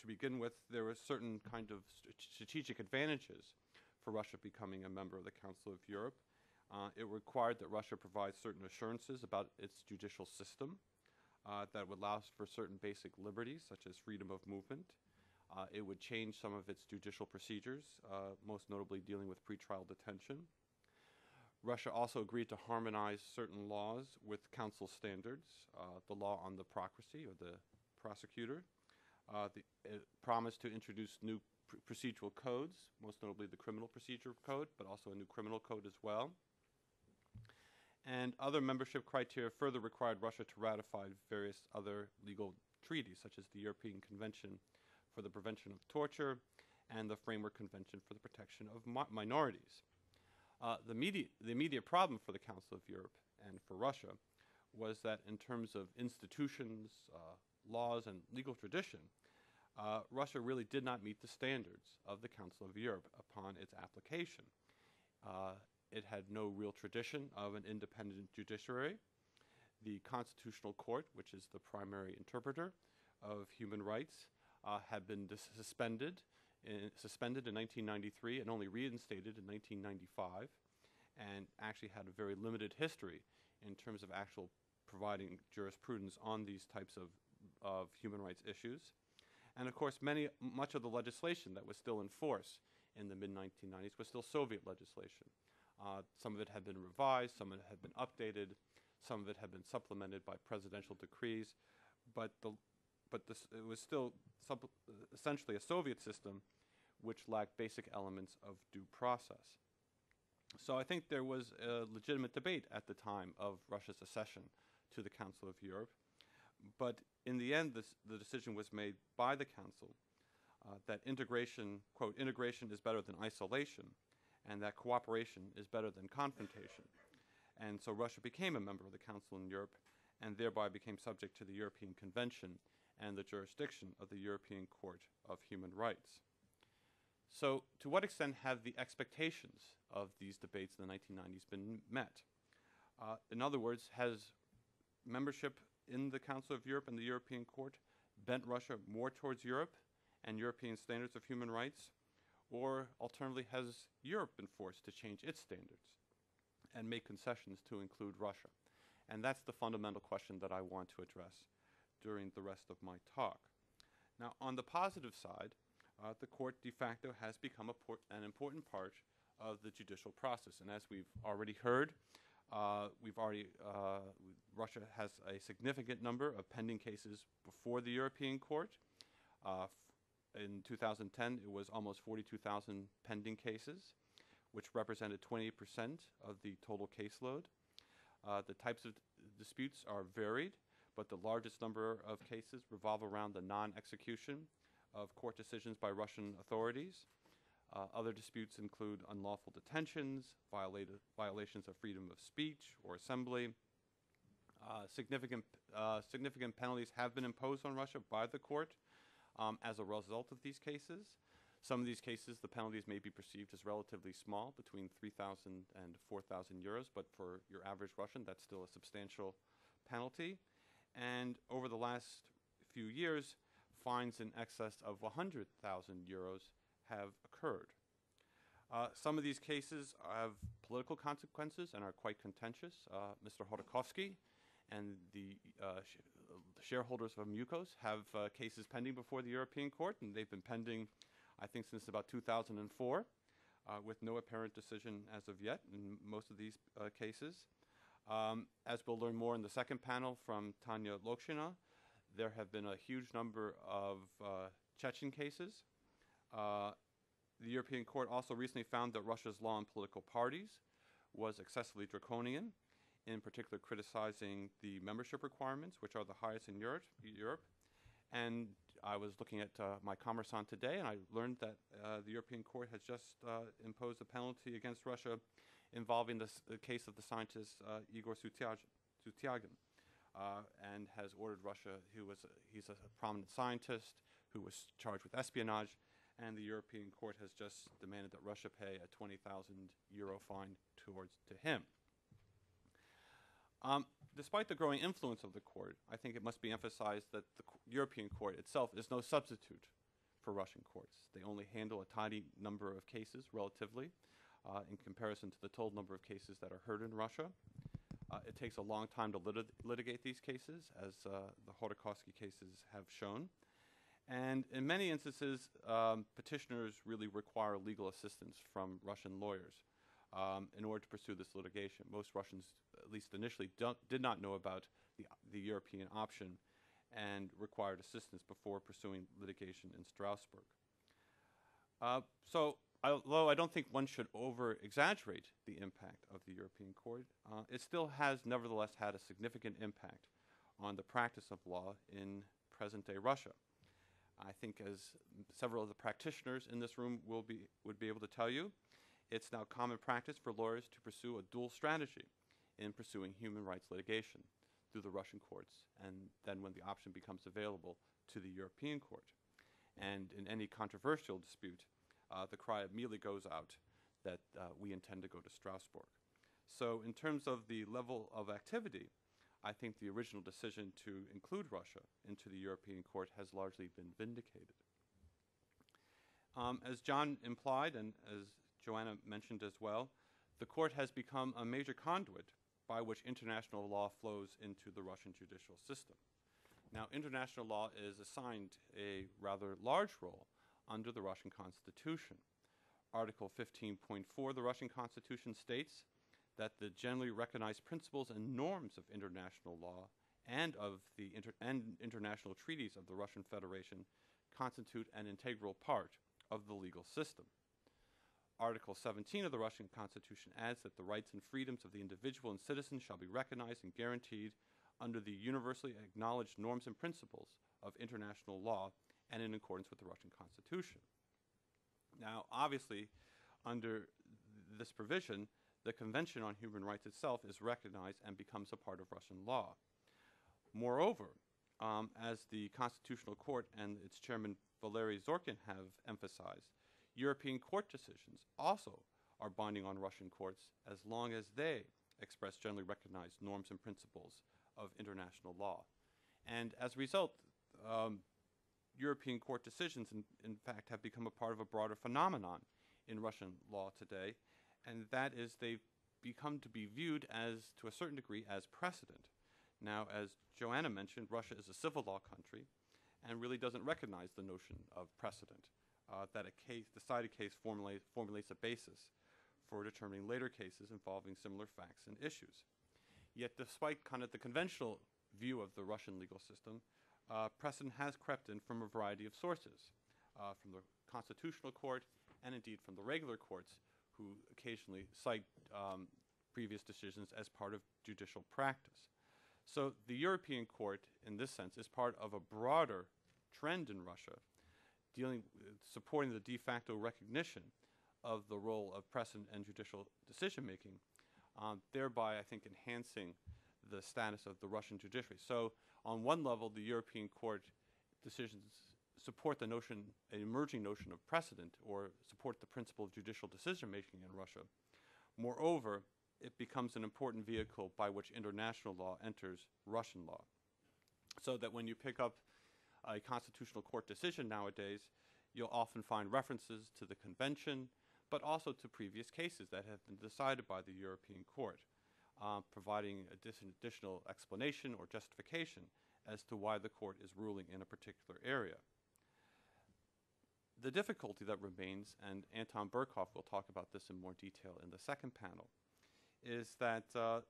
to begin with, there were certain kind of st- strategic advantages for Russia becoming a member of the Council of Europe. Uh, it required that Russia provide certain assurances about its judicial system uh, that would allow for certain basic liberties, such as freedom of movement. Uh, it would change some of its judicial procedures, uh, most notably dealing with pretrial detention. Russia also agreed to harmonize certain laws with council standards, uh, the law on the procuracy or the prosecutor. Uh, the, it promised to introduce new pr- procedural codes, most notably the criminal procedure code, but also a new criminal code as well. and other membership criteria further required Russia to ratify various other legal treaties, such as the European Convention for the Prevention of Torture and the Framework Convention for the Protection of mi- Minorities. Uh, the, immediate, the immediate problem for the Council of Europe and for Russia was that in terms of institutions, uh, laws, and legal tradition, uh, Russia really did not meet the standards of the Council of Europe upon its application. Uh, it had no real tradition of an independent judiciary. The Constitutional Court, which is the primary interpreter of human rights, uh, had been suspended in, suspended in 1993 and only reinstated in 1995, and actually had a very limited history in terms of actual providing jurisprudence on these types of, of human rights issues. And of course, many, much of the legislation that was still in force in the mid 1990s was still Soviet legislation. Uh, some of it had been revised, some of it had been updated, some of it had been supplemented by presidential decrees, but the but this, it was still essentially a Soviet system which lacked basic elements of due process. So I think there was a legitimate debate at the time of Russia's accession to the Council of Europe, but in the end, this, the decision was made by the Council uh, that integration, quote, integration is better than isolation, and that cooperation is better than confrontation. And so Russia became a member of the Council in Europe and thereby became subject to the European Convention and the jurisdiction of the European Court of Human Rights. So, to what extent have the expectations of these debates in the 1990s been met? Uh, in other words, has membership in the Council of Europe and the European Court bent Russia more towards Europe and European standards of human rights? Or alternatively, has Europe been forced to change its standards and make concessions to include Russia? And that's the fundamental question that I want to address during the rest of my talk. Now, on the positive side, uh, the court de facto has become an important part of the judicial process. And as we've already heard, uh, we've already uh, Russia has a significant number of pending cases before the European Court. Uh, in 2010, it was almost 42,000 pending cases, which represented 28% of the total caseload. Uh, the types of disputes are varied, but the largest number of cases revolve around the non execution of court decisions by Russian authorities. Uh, other disputes include unlawful detentions, violated, violations of freedom of speech or assembly. Uh, significant, uh, significant penalties have been imposed on Russia by the court um, as a result of these cases. Some of these cases, the penalties may be perceived as relatively small, between 3,000 and 4,000 euros, but for your average Russian, that's still a substantial penalty. And over the last few years, fines in excess of 100,000 euros have occurred. Uh, some of these cases have political consequences and are quite contentious. Uh, Mr. Khodorkovsky and the uh, sh- shareholders of Yukos have uh, cases pending before the European Court, and they've been pending, I think, since about 2004, uh, with no apparent decision as of yet in most of these uh, cases. Um, as we'll learn more in the second panel from Tanya Lokshina, there have been a huge number of Chechen cases. Uh, the European Court also recently found that Russia's law on political parties was excessively draconian, in particular criticizing the membership requirements, which are the highest in Europe. Europe. And I was looking at uh, my Kommersant today, and I learned that uh, the European Court has just uh, imposed a penalty against Russia involving the the case of the scientist uh, Igor Sutyag- Sutyagin, uh, and has ordered Russia, who was a, he's a prominent scientist who was charged with espionage, and the European Court has just demanded that Russia pay a 20,000 euro fine towards to him. Um, despite the growing influence of the court, I think it must be emphasized that the European Court itself is no substitute for Russian courts. They only handle a tiny number of cases, relatively, uh, in comparison to the total number of cases that are heard in Russia. Uh, it takes a long time to lit- litigate these cases, as uh, the Khodorkovsky cases have shown. And in many instances, um, petitioners really require legal assistance from Russian lawyers um, in order to pursue this litigation. Most Russians, at least initially, don't, did not know about the, the European option and required assistance before pursuing litigation in Strasbourg. Uh, so, although I don't think one should over exaggerate the impact of the European Court, uh, it still has nevertheless had a significant impact on the practice of law in present day Russia. I think, as several of the practitioners in this room will be, would be able to tell you, it's now common practice for lawyers to pursue a dual strategy in pursuing human rights litigation through the Russian courts, and then when the option becomes available, to the European Court. And in any controversial dispute, uh, the cry immediately goes out that uh, we intend to go to Strasbourg. So, in terms of the level of activity, I think the original decision to include Russia into the European Court has largely been vindicated. Um, as John implied, and as Joanna mentioned as well, the court has become a major conduit by which international law flows into the Russian judicial system. Now, international law is assigned a rather large role under the Russian Constitution. Article 15.4 of the Russian Constitution states that the generally recognized principles and norms of international law and of the inter and international treaties of the Russian Federation constitute an integral part of the legal system. Article 17 of the Russian Constitution adds that the rights and freedoms of the individual and citizen shall be recognized and guaranteed under the universally acknowledged norms and principles of international law and in accordance with the Russian Constitution. Now, obviously, under this provision, the Convention on Human Rights itself is recognized and becomes a part of Russian law. Moreover, um, as the Constitutional Court and its chairman Valery Zorkin have emphasized, European court decisions also are binding on Russian courts as long as they express generally recognized norms and principles of international law. And as a result, um, European court decisions, in, in fact, have become a part of a broader phenomenon in Russian law today, and that is they've become to be viewed as, to a certain degree, as precedent. Now, as Joanna mentioned, Russia is a civil law country and really doesn't recognize the notion of precedent, uh, that a case, decided case formulate, formulates a basis for determining later cases involving similar facts and issues. Yet, despite kind of the conventional view of the Russian legal system, uh, precedent has crept in from a variety of sources, uh, from the Constitutional Court and indeed from the regular courts, who occasionally cite um, previous decisions as part of judicial practice. So the European Court, in this sense, is part of a broader trend in Russia, dealing supporting the de facto recognition of the role of precedent and judicial decision making, um, thereby, I think, enhancing the status of the Russian judiciary. So, on one level, the European Court decisions support the notion, an emerging notion of precedent, or support the principle of judicial decision making in Russia. Moreover, it becomes an important vehicle by which international law enters Russian law. So that when you pick up a constitutional court decision nowadays, you'll often find references to the convention, but also to previous cases that have been decided by the European Court, uh, providing additional explanation or justification as to why the court is ruling in a particular area. The difficulty that remains, and Anton Burkov will talk about this in more detail in the second panel, is that uh,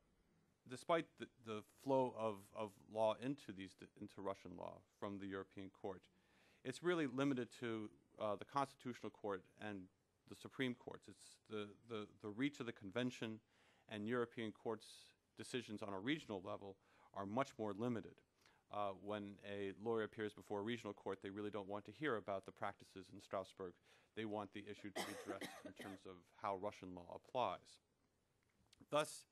despite the, the flow of, of law into these into Russian law from the European Court, it's really limited to uh, the Constitutional Court and the Supreme Courts. It's the, the, the reach of the Convention and European Courts decisions on a regional level are much more limited. Uh, when a lawyer appears before a regional court, they really don't want to hear about the practices in Strasbourg. They want the issue to be addressed in terms of how Russian law applies. Thus,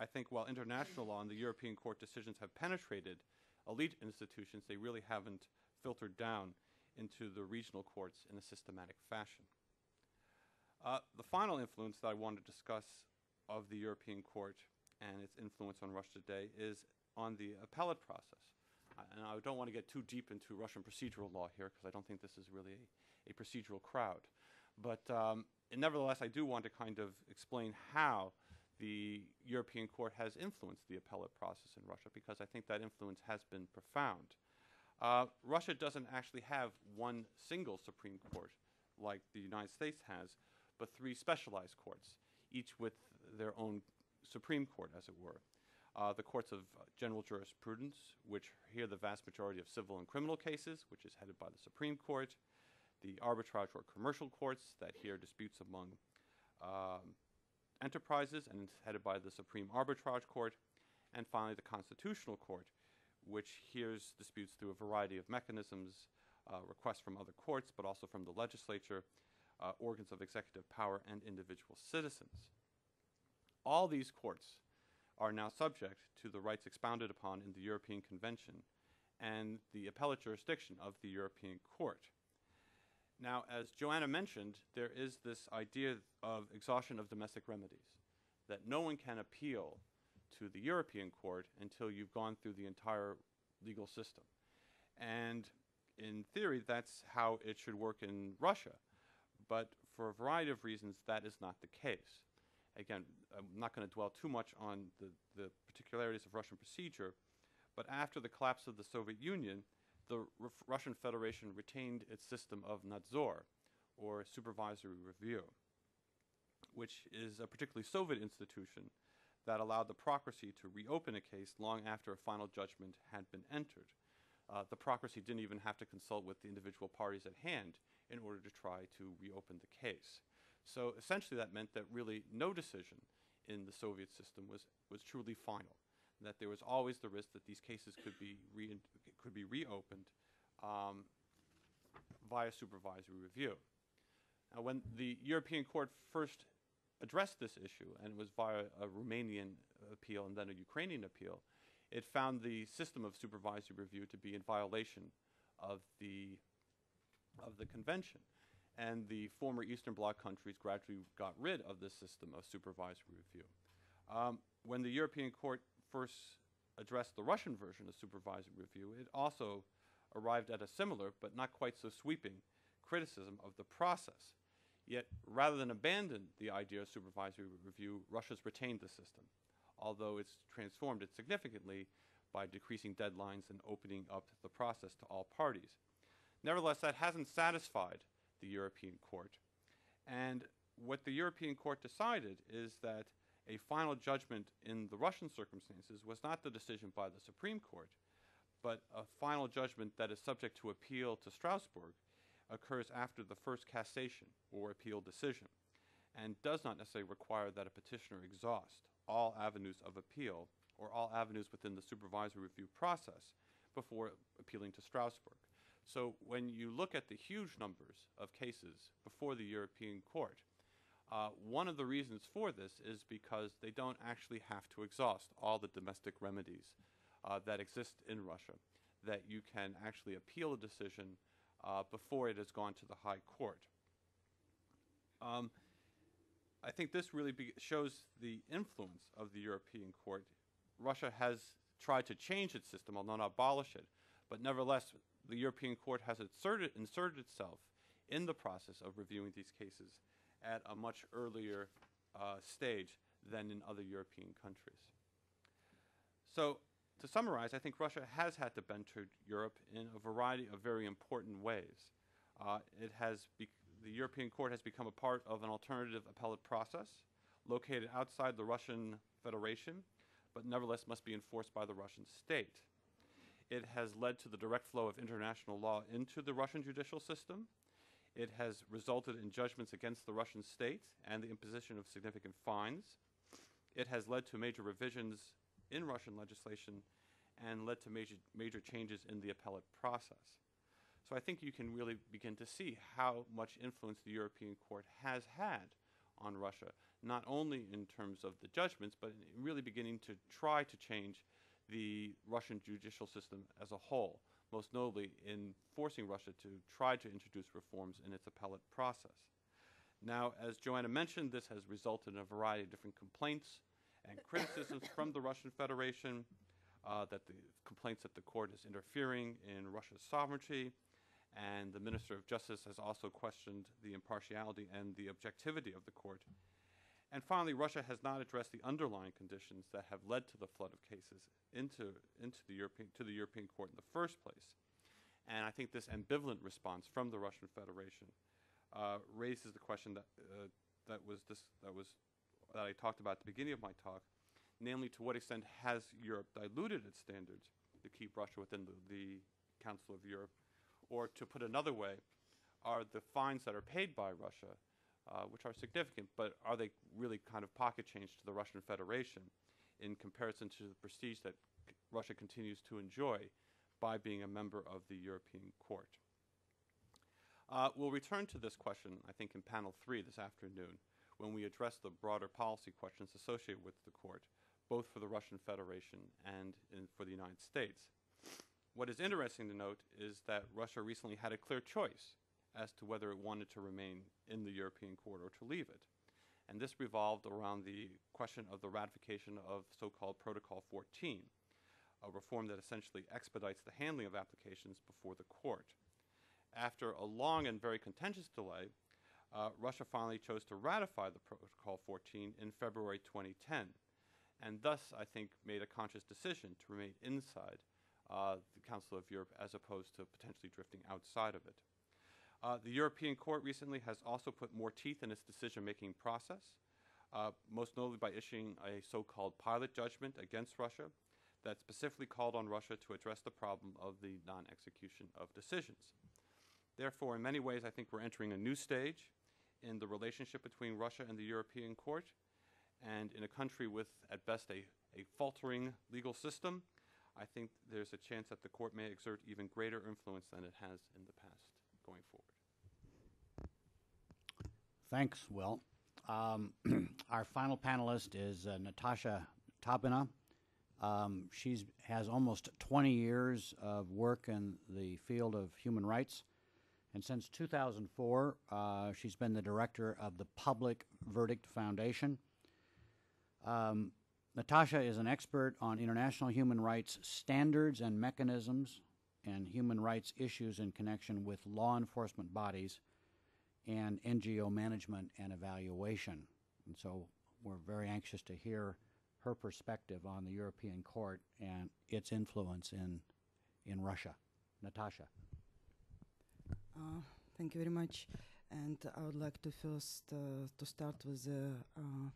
I think while international law and the European Court decisions have penetrated elite institutions, they really haven't filtered down into the regional courts in a systematic fashion. Uh, the final influence that I want to discuss of the European Court and its influence on Russia today is on the appellate process. And I don't want to get too deep into Russian procedural law here because I don't think this is really a, a procedural crowd. But um, nevertheless, I do want to kind of explain how the European Court has influenced the appellate process in Russia because I think that influence has been profound. Uh, Russia doesn't actually have one single Supreme Court like the United States has, but three specialized courts, each with their own Supreme Court, as it were. Uh, the courts of general jurisprudence, which hear the vast majority of civil and criminal cases, which is headed by the Supreme Court. the arbitrage or commercial courts that hear disputes among um, enterprises and is headed by the Supreme Arbitrage Court, and finally the Constitutional Court, which hears disputes through a variety of mechanisms, uh, requests from other courts, but also from the legislature, uh, organs of executive power, and individual citizens. All these courts are now subject to the rights expounded upon in the European Convention and the appellate jurisdiction of the European Court. Now, as Joanna mentioned, there is this idea of exhaustion of domestic remedies, that no one can appeal to the European Court until you've gone through the entire legal system. And in theory, that's how it should work in Russia. But for a variety of reasons, that is not the case. Again, I'm not going to dwell too much on the, the particularities of Russian procedure, but after the collapse of the Soviet Union, the Russian Federation retained its system of nadzor, or supervisory review, which is a particularly Soviet institution that allowed the procuracy to reopen a case long after a final judgment had been entered. Uh, the procuracy didn't even have to consult with the individual parties at hand in order to try to reopen the case. So essentially, that meant that really no decision in the Soviet system was, was truly final. That there was always the risk that these cases could be could be reopened um, via supervisory review. Now, when the European Court first addressed this issue, and it was via a Romanian appeal and then a Ukrainian appeal, it found the system of supervisory review to be in violation of the of the convention. And the former Eastern Bloc countries gradually got rid of this system of supervisory review. Um, when the European Court first addressed the Russian version of supervisory review, it also arrived at a similar, but not quite so sweeping, criticism of the process. Yet, rather than abandon the idea of supervisory review, Russia's retained the system, although it's transformed it significantly by decreasing deadlines and opening up the process to all parties. Nevertheless, that hasn't satisfied the European Court. And what the European Court decided is that a final judgment in the Russian circumstances was not the decision by the Supreme Court, but a final judgment that is subject to appeal to Strasbourg occurs after the first cassation or appeal decision and does not necessarily require that a petitioner exhaust all avenues of appeal or all avenues within the supervisory review process before appealing to Strasbourg. So when you look at the huge numbers of cases before the European Court, uh, one of the reasons for this is because they don't actually have to exhaust all the domestic remedies uh, that exist in Russia, that you can actually appeal a decision uh, before it has gone to the High Court. Um, I think this really shows the influence of the European Court. Russia has tried to change its system, although not abolish it, but nevertheless, the European Court has inserted, inserted itself in the process of reviewing these cases at a much earlier uh, stage than in other European countries. So, to summarize, I think Russia has had to bend to Europe in a variety of very important ways. Uh, it has the European Court has become a part of an alternative appellate process located outside the Russian Federation, but nevertheless must be enforced by the Russian state. It has led to the direct flow of international law into the Russian judicial system. It has resulted in judgments against the Russian state and the imposition of significant fines. It has led to major revisions in Russian legislation and led to major, major changes in the appellate process. So I think you can really begin to see how much influence the European Court has had on Russia, not only in terms of the judgments, but really beginning to try to change the Russian judicial system as a whole, most notably in forcing Russia to try to introduce reforms in its appellate process. Now, as Joanna mentioned, this has resulted in a variety of different complaints and criticisms from the Russian Federation, uh, that the complaints that the court is interfering in Russia's sovereignty, and the Minister of Justice has also questioned the impartiality and the objectivity of the court. And finally, Russia has not addressed the underlying conditions that have led to the flood of cases into, into the European, to the European Court in the first place. And I think this ambivalent response from the Russian Federation uh, raises the question that, uh, that, was this, that, was, that I talked about at the beginning of my talk, namely to what extent has Europe diluted its standards to keep Russia within the, the Council of Europe? Or to put another way, are the fines that are paid by Russia, uh, which are significant, but are they really kind of pocket change to the Russian Federation in comparison to the prestige that Russia continues to enjoy by being a member of the European Court? Uh, we'll return to this question, I think, in panel three this afternoon when we address the broader policy questions associated with the court, both for the Russian Federation and for the United States. What is interesting to note is that Russia recently had a clear choice as to whether it wanted to remain in the European Court or to leave it. And this revolved around the question of the ratification of so called Protocol 14, a reform that essentially expedites the handling of applications before the court. After a long and very contentious delay, uh, Russia finally chose to ratify the Protocol 14 in February 2010, and thus, I think, made a conscious decision to remain inside uh, the Council of Europe as opposed to potentially drifting outside of it. Uh, the European Court recently has also put more teeth in its decision making process, uh, most notably by issuing a so called pilot judgment against Russia that specifically called on Russia to address the problem of the non execution of decisions. Therefore, in many ways, I think we're entering a new stage in the relationship between Russia and the European Court. And in a country with, at best, a, a faltering legal system, I think there's a chance that the court may exert even greater influence than it has in the past going forward. Thanks, Will. Um, our final panelist is uh, Natasha Taubina. Um, she has almost 20 years of work in the field of human rights. And since 2004, uh, she's been the director of the Public Verdict Foundation. Um, Natasha is an expert on international human rights standards and mechanisms and human rights issues in connection with law enforcement bodies and NGO management and evaluation. And so we're very anxious to hear her perspective on the European Court and its influence in, in Russia. Natasha. Uh, thank you very much. And I would like to first uh, to start with uh, uh,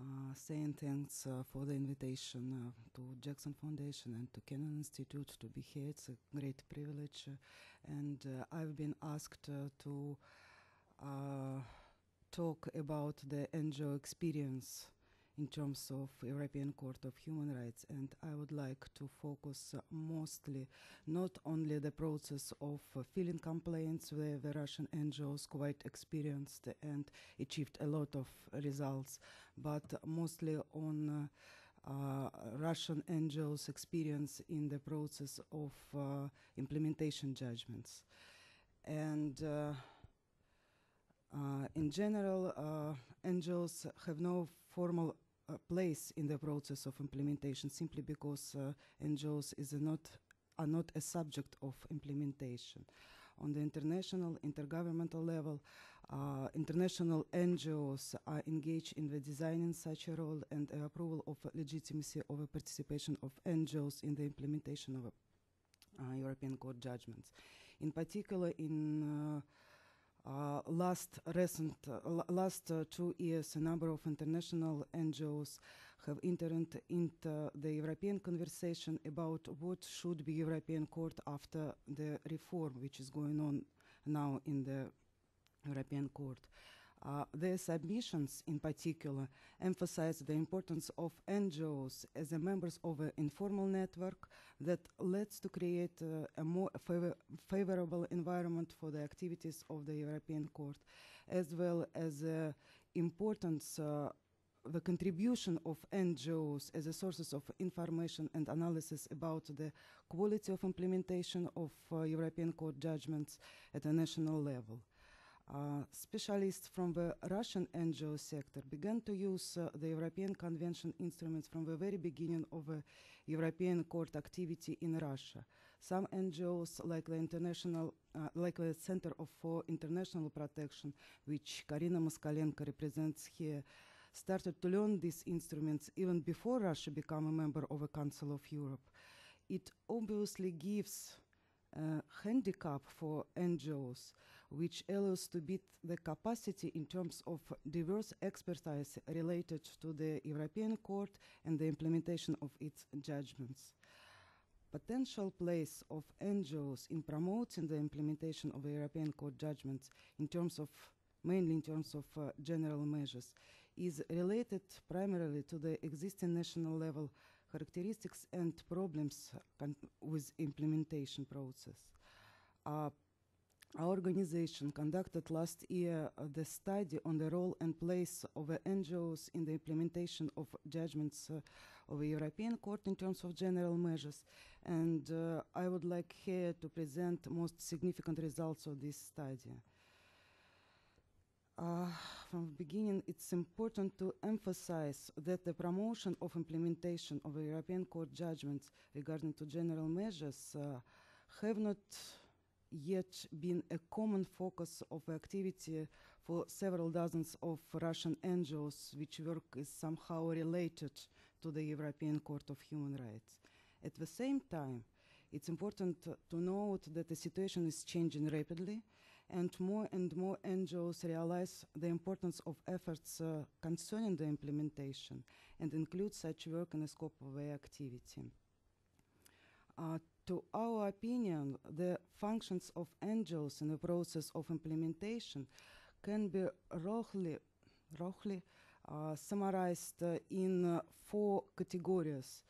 uh saying thanks uh, for the invitation to Jackson Foundation and to Kennan Institute to be here. It's a great privilege, and I've been asked to talk about the NGO experience in terms of European Court of Human Rights, and I would like to focus mostly not only the process of filing complaints where the Russian NGOs quite experienced and achieved a lot of results, but mostly on uh, Russian NGOs' experience in the process of uh, implementation judgments. And uh, uh, in general, uh, NGOs have no formal place in the process of implementation simply because NGOs is not are not a subject of implementation. On the international, intergovernmental level, uh, international NGOs are engaged in the designing such a role and the approval of legitimacy of participation of NGOs in the implementation of uh, European Court judgments. In particular, in uh, last recent uh, last uh, two years, a number of international NGOs have entered into the European conversation about what should be European Court after the reform which is going on now in the European Court. Uh, their submissions, in particular, emphasize the importance of NGOs as members of an informal network that leads to create uh, a more favor favorable environment for the activities of the European Court, as well as the importance uh, the contribution of NGOs as a sources of information and analysis about the quality of implementation of uh, European Court judgments at a national level. Uh, specialists from the Russian NGO sector began to use uh, the European Convention instruments from the very beginning of the European court activity in Russia. Some NGOs, like the International, uh, like the Center for International Protection, which Karina Moskalenko represents here, started to learn these instruments even before Russia became a member of the Council of Europe. It obviously gives a handicap for NGOs which allows to build the capacity in terms of diverse expertise related to the European Court and the implementation of its judgments. potential place of NGOs in promoting the implementation of the European Court judgments in terms of mainly in terms of uh, general measures is related primarily to the existing national level characteristics and problems with implementation process. Uh, our organization conducted last year uh, the study on the role and place of NGOs in the implementation of judgments uh, of the European Court in terms of general measures. And uh, I would like here to present most significant results of this study. Uh, from the beginning, it's important to emphasize that the promotion of implementation of European Court judgments regarding to general measures have not yet been a common focus of activity for several dozens of Russian NGOs which work is somehow related to the European Court of Human Rights. At the same time, it's important to note that the situation is changing rapidly and more and more NGOs realize the importance of efforts uh, concerning the implementation and include such work in the scope of their activity. Uh, to our opinion, the functions of NGOs in the process of implementation can be roughly, roughly uh, summarized uh, in uh, four categories.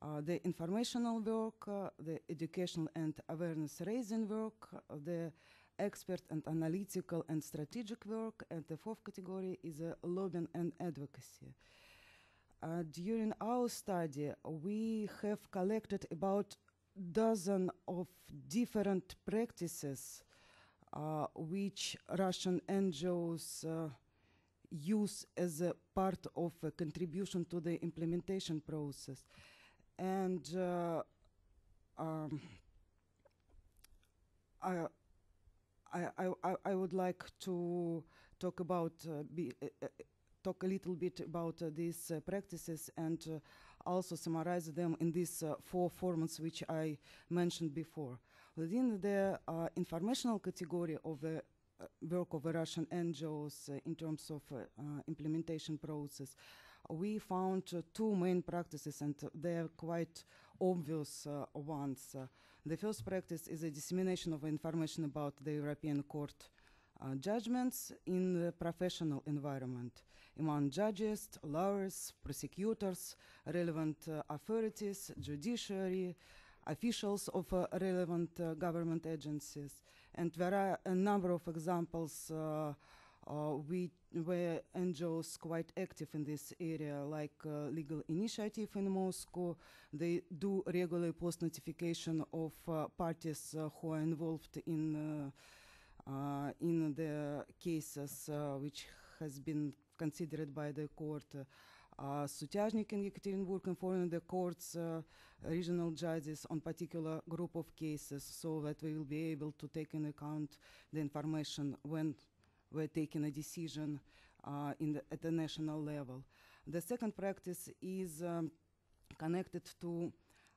Uh, the informational work, uh, the educational and awareness raising work, uh, the expert and analytical and strategic work, and the fourth category is lobbying and advocacy. During our study, we have collected about dozen of different practices uh, which Russian NGOs uh, use as a part of a contribution to the implementation process. And uh, um, I, I, I, I would like to talk about uh, uh, uh, talk a little bit about these practices and also summarize them in these uh, four formats which I mentioned before. Within the uh, informational category of the uh, work of the Russian NGOs uh, in terms of uh, uh, implementation process, we found two main practices and they are quite obvious ones. The first practice is the dissemination of information about the European Court uh, judgments in the professional environment among judges, lawyers, prosecutors, relevant uh, authorities, judiciary, officials of uh, relevant uh, government agencies. And there are a number of examples uh, uh, we, where NGOs quite active in this area, like Legal Initiative in Moscow. They do regularly post notification of parties who are involved in in the cases which has been considered by the court uh, Sutyazhnik in Yekaterinburg informed the courts, uh, regional judges on particular group of cases so that we will be able to take in account the information when we're taking a decision uh, the, at the national level. The second practice is um, connected to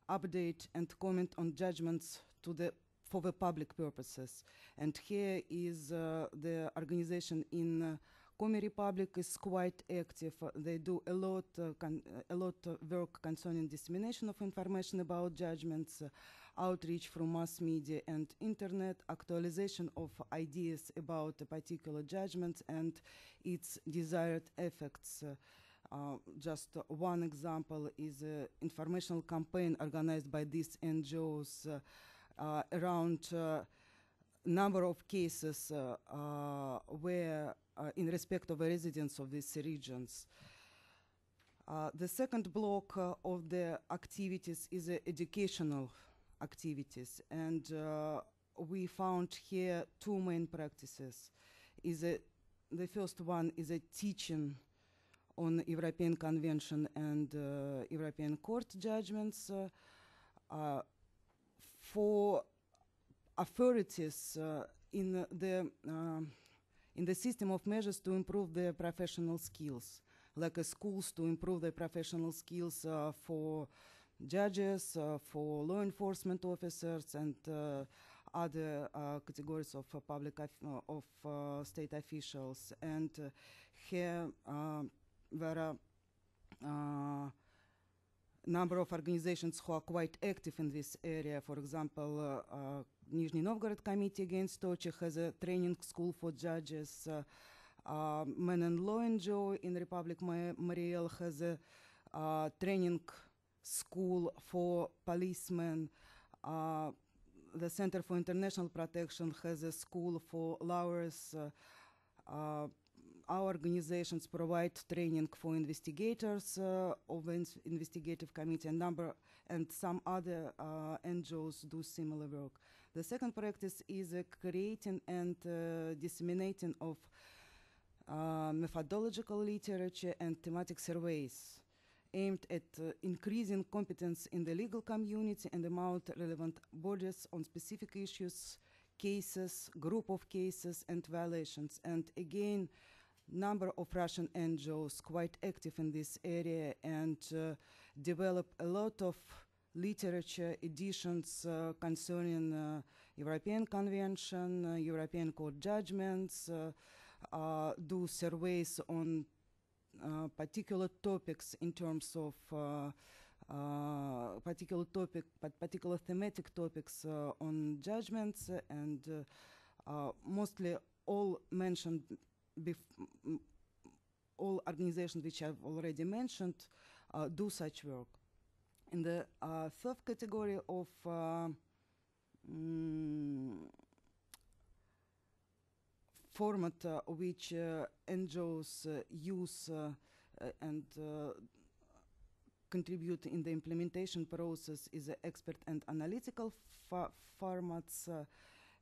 update and comment on judgments to the for the public purposes. And here is uh, the organization in uh, Komi Republic is quite active. Uh, they do a lot, uh, con- a lot of work concerning dissemination of information about judgments, uh, outreach from mass media and internet, actualization of ideas about a particular judgment and its desired effects. Uh, uh, just uh, one example is an informational campaign organized by these NGOs uh, uh, around uh, number of cases uh, uh, where uh, in respect of the residents of these regions. Uh, the second block uh, of the activities is uh, educational activities and uh, we found here two main practices. Is a, the first one is a teaching on European Convention and uh, European Court judgments uh, uh, for authorities uh, in the um, in the system of measures to improve their professional skills, like uh, schools to improve their professional skills uh, for judges, uh, for law enforcement officers, and uh, other uh, categories of public of, state officials. And here um there are number of organizations who are quite active in this area. For example, uh, uh, Nizhny Novgorod Committee Against Torture has a training school for judges. Uh, uh, Men and Law NGO in Republic Ma- Mari El has a uh, training school for policemen. Uh, the Center for International Protection has a school for lawyers. Uh, uh, our organizations provide training for investigators uh, of investigative committee and number and some other uh, NGOs do similar work. The second practice is uh, creating and uh, disseminating of uh, methodological literature and thematic surveys aimed at uh, increasing competence in the legal community and among relevant bodies on specific issues, cases, group of cases, and violations. And again, number of Russian NGOs quite active in this area and uh, develop a lot of literature editions uh, concerning uh, European Convention, uh, European Court judgments, uh, uh, do surveys on particular topics in terms of particular topic, particular thematic topics on judgments, and mostly all mentioned, all organizations which I've already mentioned uh, do such work. In the uh, third category of uh, mm, format uh, which uh, NGOs uh, use and contribute in the implementation process is expert and analytical formats.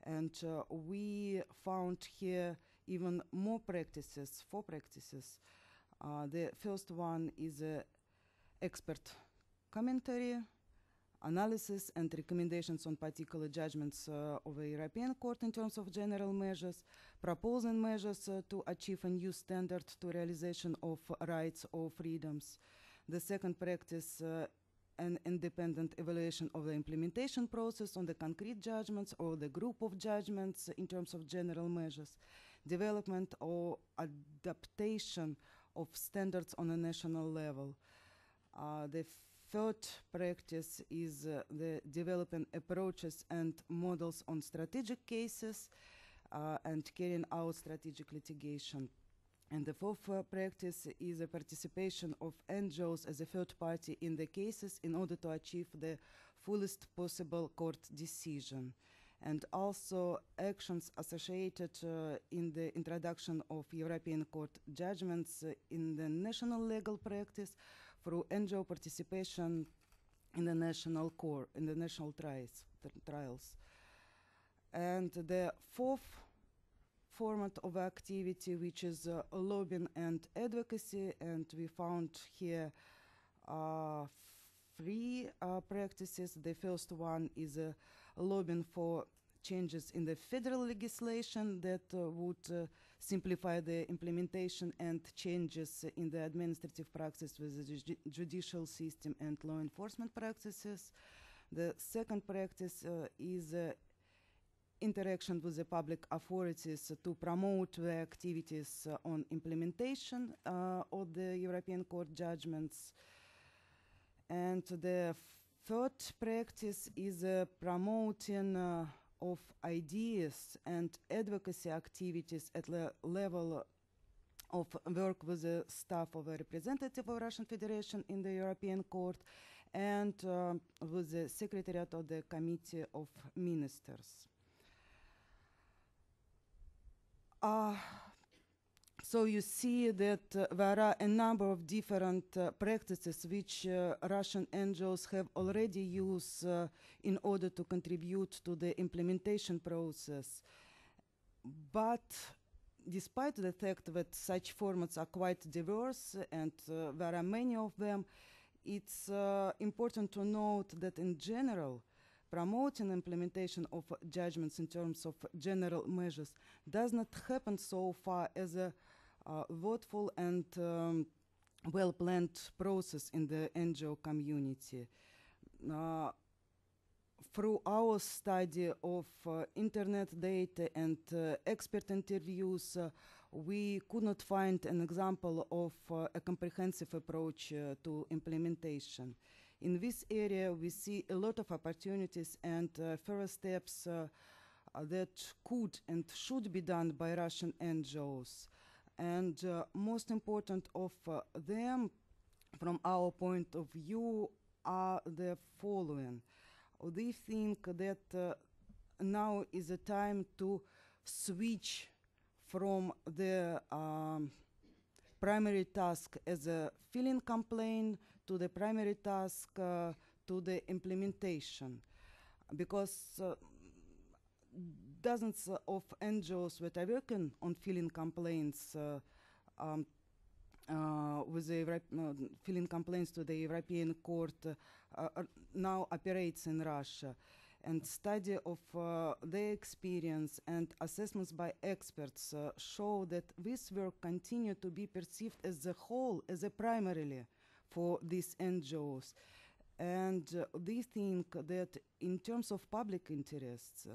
and we found here even more practices, four practices. Uh, the first one is uh, expert commentary, analysis and recommendations on particular judgments uh, of the European Court in terms of general measures, proposing measures uh, to achieve a new standard to realization of rights or freedoms. The second practice, uh, an independent evaluation of the implementation process on the concrete judgments or the group of judgments in terms of general measures, development or adaptation of standards on a national level. Uh, the third practice is uh, the developing approaches and models on strategic cases uh, and carrying out strategic litigation. And the fourth uh, practice is the participation of NGOs as a third party in the cases in order to achieve the fullest possible court decision. And also actions associated uh, in the introduction of European Court judgments uh, in the national legal practice through NGO participation in the national court, in the national trials. trials. And the fourth format of activity, which is uh, lobbying and advocacy, and we found here uh, three uh, practices. The first one is uh, lobbying for changes in the federal legislation that uh, would uh, simplify the implementation and changes in the administrative practice with the ju- judicial system and law enforcement practices. The second practice uh, is uh, interaction with the public authorities to promote the activities uh, on implementation uh, of the European Court judgments. And the third practice is promoting uh, of ideas and advocacy activities at the level of work with the staff of a representative of Russian Federation in the European Court and uh, with the Secretariat of the Committee of Ministers. Uh, so you see that uh, there are a number of different uh, practices which uh, Russian NGOs have already used uh, in order to contribute to the implementation process. But despite the fact that such formats are quite diverse and uh, there are many of them, it's uh, important to note that in general, promoting implementation of judgments in terms of general measures does not happen so far as a thoughtful and um, well planned process in the NGO community. Uh, through our study of uh, internet data and uh, expert interviews, we could not find an example of uh, a comprehensive approach uh, to implementation. In this area, we see a lot of opportunities and uh, further steps that could and should be done by Russian NGOs. And uh, most important of uh, them, from our point of view, are the following. We think that uh, now is a time to switch from the um, primary task as a filling complaint to the primary task uh, to the implementation because uh, dozens of NGOs that are working on filing complaints uh, um, uh, with the uh, filing complaints to the European Court now operates in Russia and study of uh, their experience and assessments by experts uh, show that this work continue to be perceived as a whole, as a primarily for these NGOs. And uh, they think that in terms of public interests,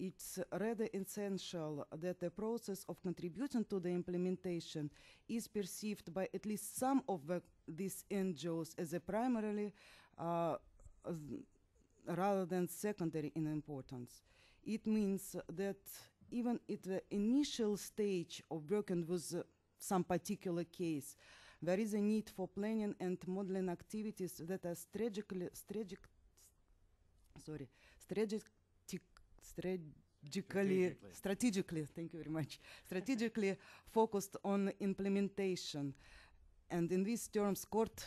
it's rather essential that the process of contributing to the implementation is perceived by at least some of the, these NGOs as a primarily uh, rather than secondary in importance. It means that even at the initial stage of working with uh, some particular case, there is a need for planning and modeling activities that are strategically, strategic, sorry, strategic, strategically, Strategically. strategically, thank you very much, strategically focused on implementation. And in these terms, court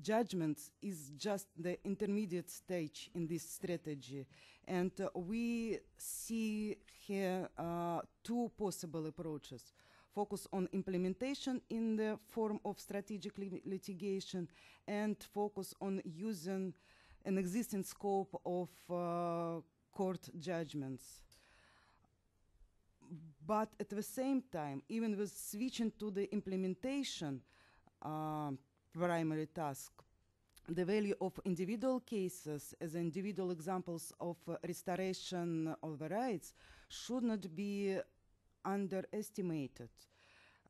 judgments is just the intermediate stage in this strategy. And uh, we see here uh, two possible approaches. Focus on implementation in the form of strategic li- litigation and focus on using an existing scope of uh, court judgments. But at the same time, even with switching to the implementation, um, primary task. The value of individual cases as individual examples of uh, restoration of the rights should not be underestimated.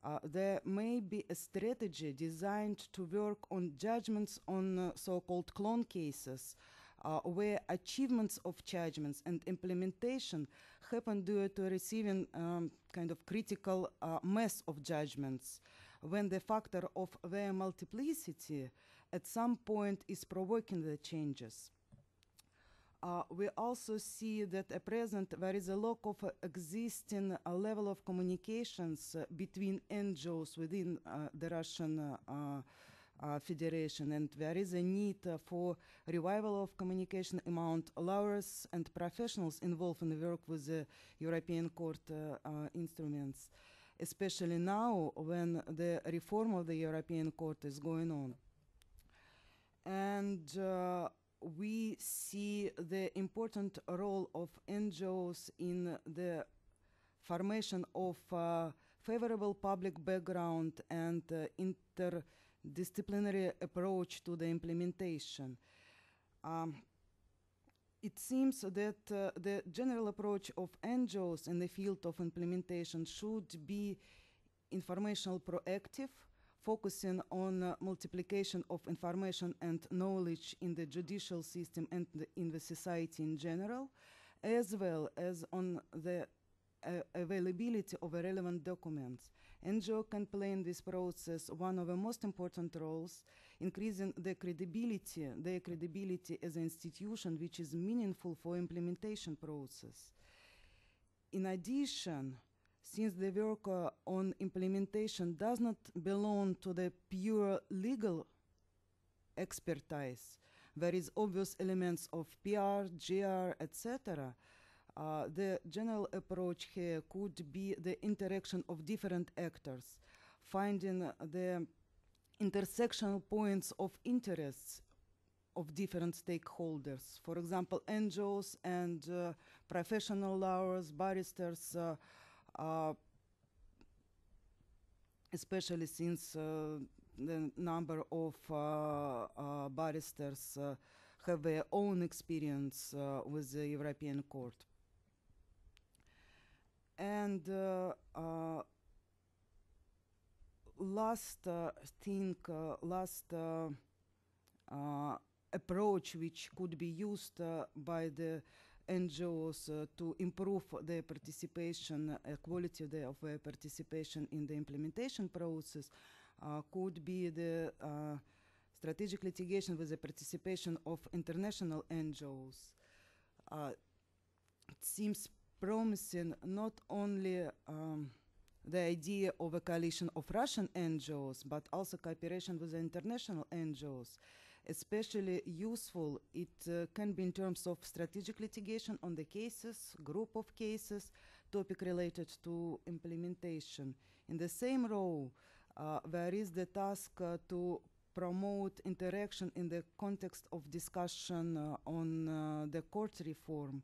Uh, there may be a strategy designed to work on judgments on uh, so-called clone cases, uh, where achievements of judgments and implementation happen due to receiving um, kind of critical uh, mass of judgments when the factor of their multiplicity at some point is provoking the changes. Uh, we also see that at present there is a lack of uh, existing uh, level of communications uh, between NGOs within uh, the Russian uh, Federation, and there is a need uh, for revival of communication among lawyers and professionals involved in the work with the European Court uh, uh, instruments especially now when the reform of the European Court is going on. And uh, we see the important role of NGOs in the formation of favorable public background and uh, interdisciplinary approach to the implementation. Um, it seems that uh, the general approach of NGOs in the field of implementation should be informational proactive, focusing on uh, multiplication of information and knowledge in the judicial system and the, in the society in general, as well as on the uh, availability of relevant documents. NGO can play in this process one of the most important roles, increasing the credibility, their credibility as an institution which is meaningful for implementation process. In addition, since the work uh, on implementation does not belong to the pure legal expertise, there is obvious elements of PR, GR, etc. Uh, the general approach here could be the interaction of different actors, finding the intersectional points of interests of different stakeholders. For example, NGOs and uh, professional lawyers, barristers, uh, uh, especially since uh, the number of uh, uh, barristers have their own experience with the European Court. And uh, uh, last uh, thing, last approach which could be used by the NGOs uh, to improve their participation, uh, quality of their, of their participation in the implementation process, uh, could be the strategic litigation with the participation of international NGOs. It seems promising not only um, the idea of a coalition of Russian NGOs, but also cooperation with international NGOs. Especially useful it uh, can be in terms of strategic litigation on the cases, group of cases, topic related to implementation. In the same row, uh, there is the task uh, to promote interaction in the context of discussion uh, on uh, the court reform.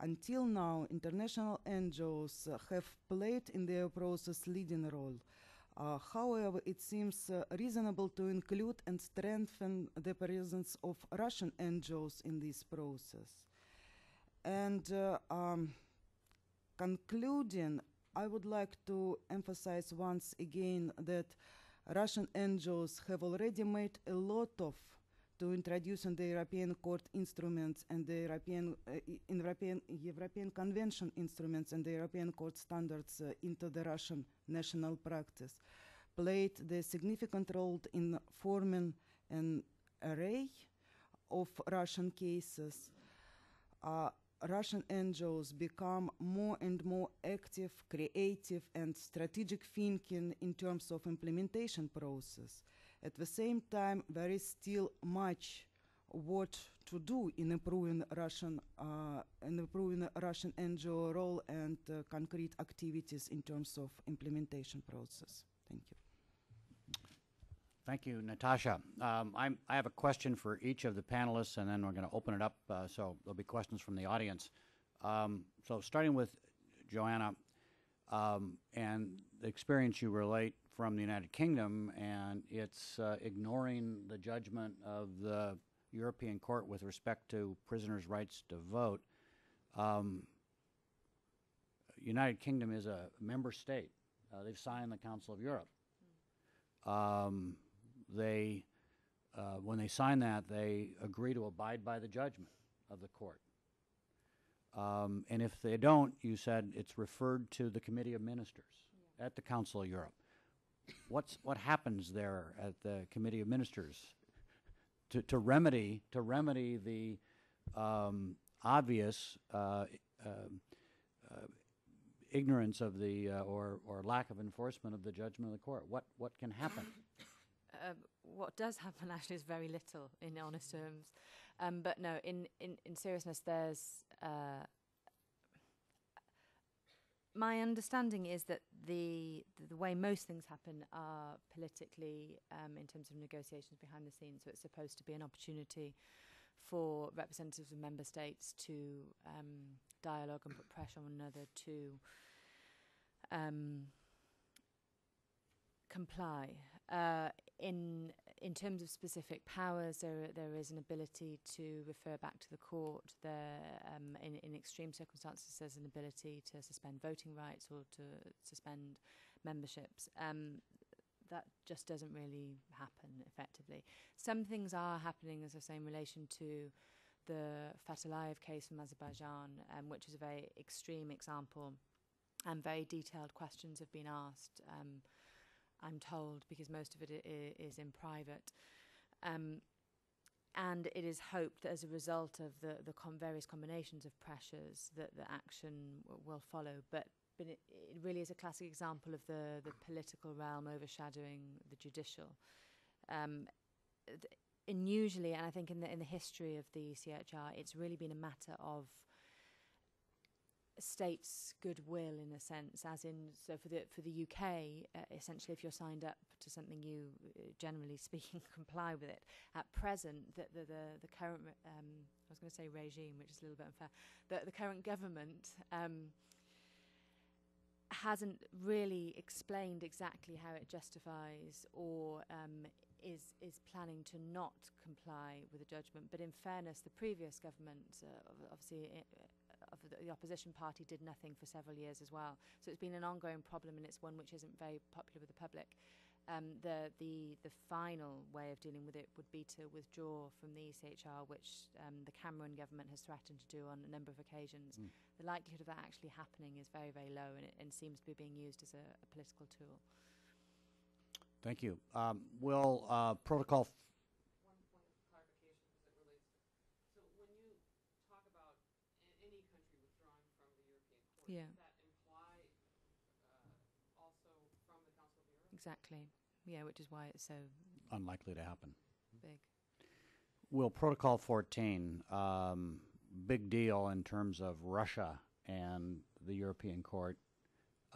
Until now, international NGOs have played in their process leading role. Uh, however, it seems uh, reasonable to include and strengthen the presence of Russian NGOs in this process. And uh, um, concluding, I would like to emphasize once again that Russian NGOs have already made a lot of to introducing the European Court instruments and the European, uh, in European, European Convention instruments and the European Court standards uh, into the Russian national practice, played the significant role in forming an array of Russian cases. Uh, Russian NGOs become more and more active, creative, and strategic thinking in terms of implementation process. At the same time, there is still much what to do in improving Russian uh, in improving Russian NGO role and uh, concrete activities in terms of implementation process. Thank you. Thank you, Natasha. Um, I have a question for each of the panelists, and then we're going to open it up, uh, so there'll be questions from the audience. Um, so starting with Joanna, um, and the experience you relate from the United Kingdom, and it's uh, ignoring the judgment of the European Court with respect to prisoners' rights to vote. Um, United Kingdom is a member state. Uh, they've signed the Council of Europe. Um, they, uh, when they sign that, they agree to abide by the judgment of the court. Um, and if they don't, you said it's referred to the Committee of Ministers at the Council of Europe. What's what happens there at the Committee of Ministers to, to remedy to remedy the um, obvious uh, um, uh, ignorance of the uh, or or lack of enforcement of the judgment of the court? What what can happen? uh, what does happen actually is very little in honest terms. Um, but no, in, in, in seriousness, there's. My understanding is that the, the the way most things happen are politically um, in terms of negotiations behind the scenes. So it's supposed to be an opportunity for representatives of member states to um, dialogue and put pressure on one another to um, comply. Uh, in in terms of specific powers, there there is an ability to refer back to the court. There, um, in in extreme circumstances, there's an ability to suspend voting rights or to suspend memberships. Um, that just doesn't really happen effectively. Some things are happening, as I say, in relation to the Fatullayev case from Azerbaijan, um, which is a very extreme example, and very detailed questions have been asked. Um, I'm told, because most of it is in private. Um, and it is hoped that as a result of the, the com- various combinations of pressures that the action will follow. But, but it, it really is a classic example of the, the political realm overshadowing the judicial. Um, th- and usually, and I think in the, in the history of the CHR, it's really been a matter of states' goodwill in a sense, as in so for the for the UK, uh, essentially, if you're signed up to something, you uh, generally speaking comply with it. At present, the the the, the current um, I was going to say regime, which is a little bit unfair. The the current government. Um, hasn't really explained exactly how it justifies or um, is is planning to not comply with the judgment. But in fairness, the previous government, uh, ob- obviously, uh, of the, the opposition party, did nothing for several years as well. So it's been an ongoing problem, and it's one which isn't very popular with the public. Um, the, the, the final way of dealing with it would be to withdraw from the ECHR, which um, the Cameron government has threatened to do on a number of occasions. Mm. The likelihood of that actually happening is very, very low, and it and seems to be being used as a, a political tool. Thank you. Um, will uh, protocol f- One point of clarification as it relates to, so when you talk about a- any country withdrawing from the European Court, Yeah. that imply uh, also from the Council of Europe? Exactly. Yeah, which is why it's so unlikely to happen? big. Well, Protocol 14, um, big deal in terms of Russia and the European Court.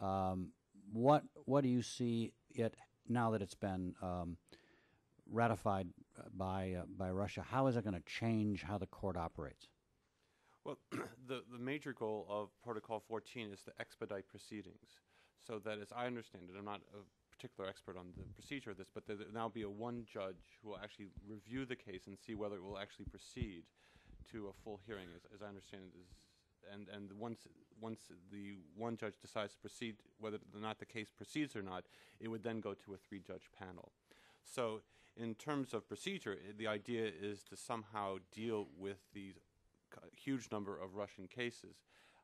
Um, what what do you see it now that it's been um, ratified uh, by uh, by Russia? How is it going to change how the court operates? Well, the, the major goal of Protocol 14 is to expedite proceedings. So that, as I understand it, I'm not a particular expert on the procedure of this, but there will now be a one judge who will actually review the case and see whether it will actually proceed to a full hearing, as, as I understand it. Is, and and once once the one judge decides to proceed, whether or not the case proceeds or not, it would then go to a three judge panel. So, in terms of procedure, the idea is to somehow deal with these huge number of Russian cases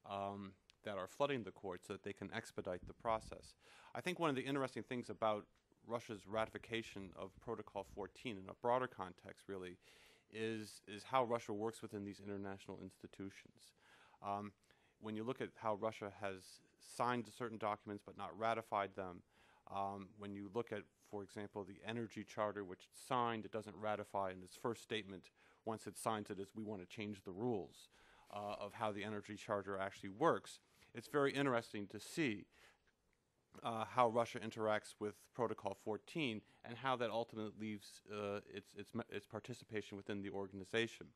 um, that are flooding the court so that they can expedite the process. I think one of the interesting things about Russia's ratification of Protocol 14 in a broader context, really, is is how Russia works within these international institutions. Um, when you look at how Russia has signed certain documents but not ratified them, um, when you look at, for example, the Energy Charter, which it signed, it doesn't ratify, in its first statement, once it signs it, is we want to change the rules uh, of how the Energy Charter actually works. It's very interesting to see uh, how Russia interacts with Protocol 14 and how that ultimately leaves uh, its, its, its participation within the organization.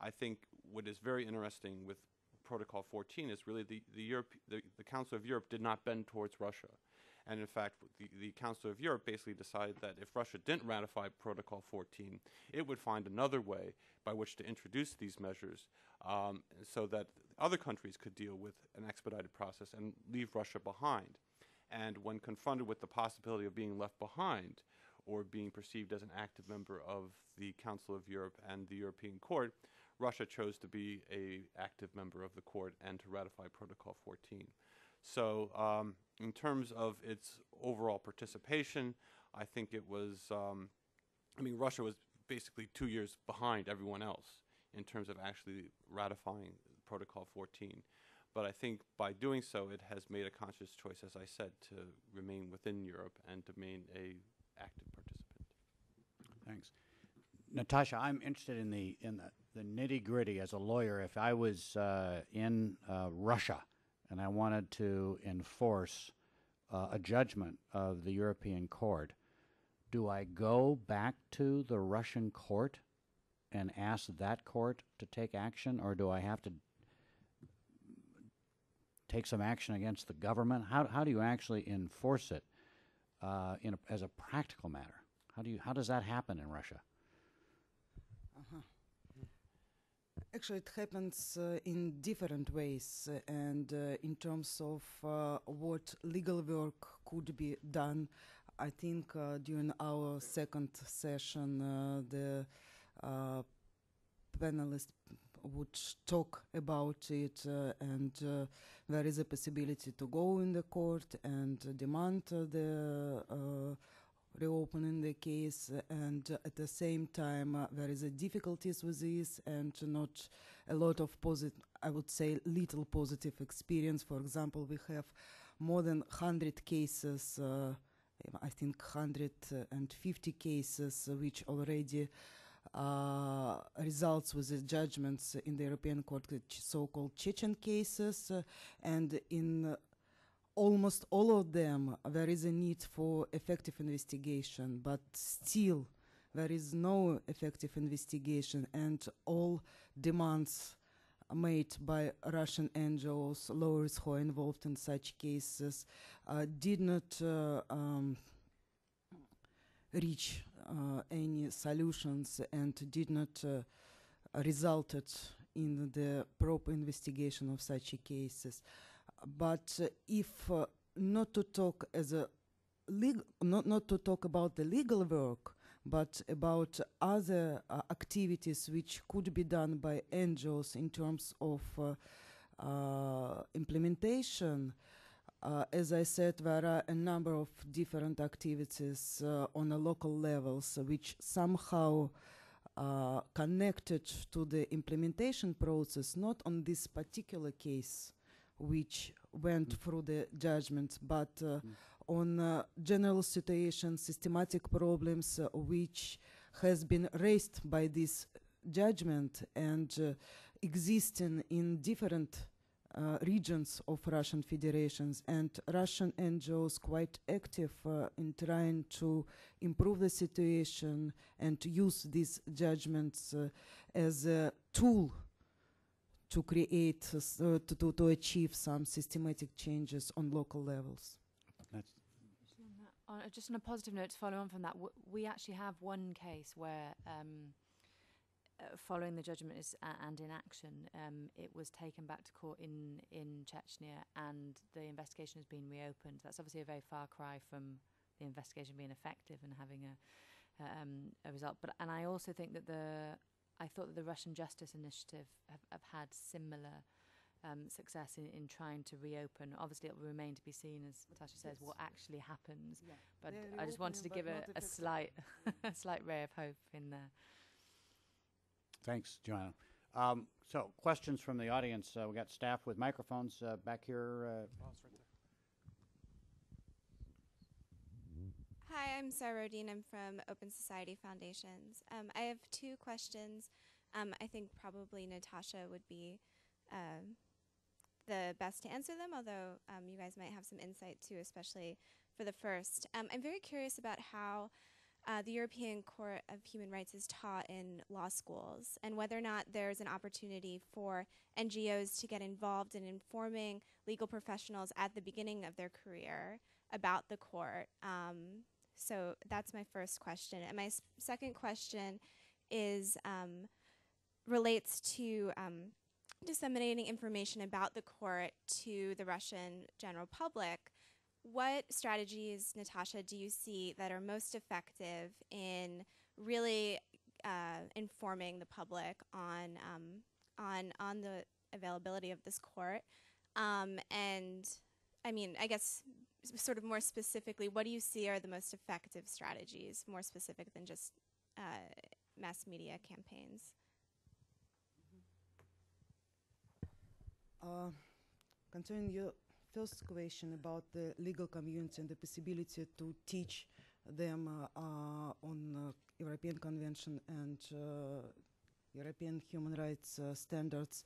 I think what is very interesting with Protocol 14 is really the, the, Europe, the, the Council of Europe did not bend towards Russia. And in fact, the, the Council of Europe basically decided that if Russia didn't ratify Protocol 14, it would find another way by which to introduce these measures um, so that other countries could deal with an expedited process and leave Russia behind. And when confronted with the possibility of being left behind or being perceived as an active member of the Council of Europe and the European Court, Russia chose to be a active member of the court and to ratify Protocol 14. So, um, in terms of its overall participation, I think it was. Um, I mean, Russia was basically two years behind everyone else in terms of actually ratifying Protocol 14. But I think by doing so, it has made a conscious choice, as I said, to remain within Europe and to remain a active participant. Thanks. Natasha, I'm interested in the in the, the nitty gritty as a lawyer. If I was uh, in uh, Russia and I wanted to enforce uh, a judgment of the European Court, do I go back to the Russian court and ask that court to take action, or do I have to take some action against the government? How how do you actually enforce it uh, in a, as a practical matter? How do you how does that happen in Russia? Actually, it happens uh, in different ways, uh, and uh, in terms of uh, what legal work could be done, I think uh, during our second session, uh, the panelists would talk about it, and there is a possibility to go in the court and demand the reopening the case and at the same time uh, there is a difficulties with this and not a lot of positive i would say little positive experience. For example we have more than 100 cases uh, i think 150 cases which already uh, results with the judgments in the European Court, so-called Chechen cases, and in almost all of them there is a need for effective investigation but still there is no effective investigation and all demands made by russian ngos lawyers who are involved in such cases uh, did not uh, um, reach uh, any solutions and did not uh, resulted in the proper investigation of such cases but uh, if uh, not to talk as a not not to talk about the legal work, but about other uh, activities which could be done by NGOs in terms of uh, uh, implementation. Uh, as I said, there are a number of different activities on a local levels which somehow connected to the implementation process, not on this particular case, which went Mm. through the judgment, but uh, Mm. on uh, general situation, systematic problems uh, which has been raised by this judgment and uh, existing in different uh, regions of Russian federations and Russian NGOs quite active uh, in trying to improve the situation and to use these judgments as a tool to create, uh, uh, to, to, to achieve some systematic changes on local levels. That's Just on uh, just on a positive note, to follow on from that, w- we actually have one case where, um, uh, following the judgment is, uh, and in action, um, it was taken back to court in in Chechnya, and the investigation has been reopened. That's obviously a very far cry from the investigation being effective and having a um, a result. But and I also think that the I thought that the Russian Justice Initiative have, have had similar um, success in, in trying to reopen. Obviously, it will remain to be seen, as Natasha says, what actually happens. But They're I just wanted to give a, a slight, a slight ray of hope in there. Thanks, Joanna. Um, so, questions from the audience. Uh, we got staff with microphones uh, back here. Uh, Hi, I'm Sarah Rodine. I'm from Open Society Foundations. Um, I have two questions. Um, I think probably Natasha would be um, the best to answer them, although um, you guys might have some insight too, especially for the first. Um, I'm very curious about how uh, the European Court of Human Rights is taught in law schools and whether or not there's an opportunity for NGOs to get involved in informing legal professionals at the beginning of their career about the court. Um, so that's my first question. And my s- second question is um, relates to um, disseminating information about the court to the Russian general public. What strategies, Natasha, do you see that are most effective in really uh, informing the public on um, on on the availability of this court? Um, and I mean, I guess sort of more specifically, what do you see are the most effective strategies, more specific than just uh, mass media campaigns? Uh, concerning your first question about the legal community and the possibility to teach them uh, uh, on uh, European Convention and uh, European human rights uh, standards.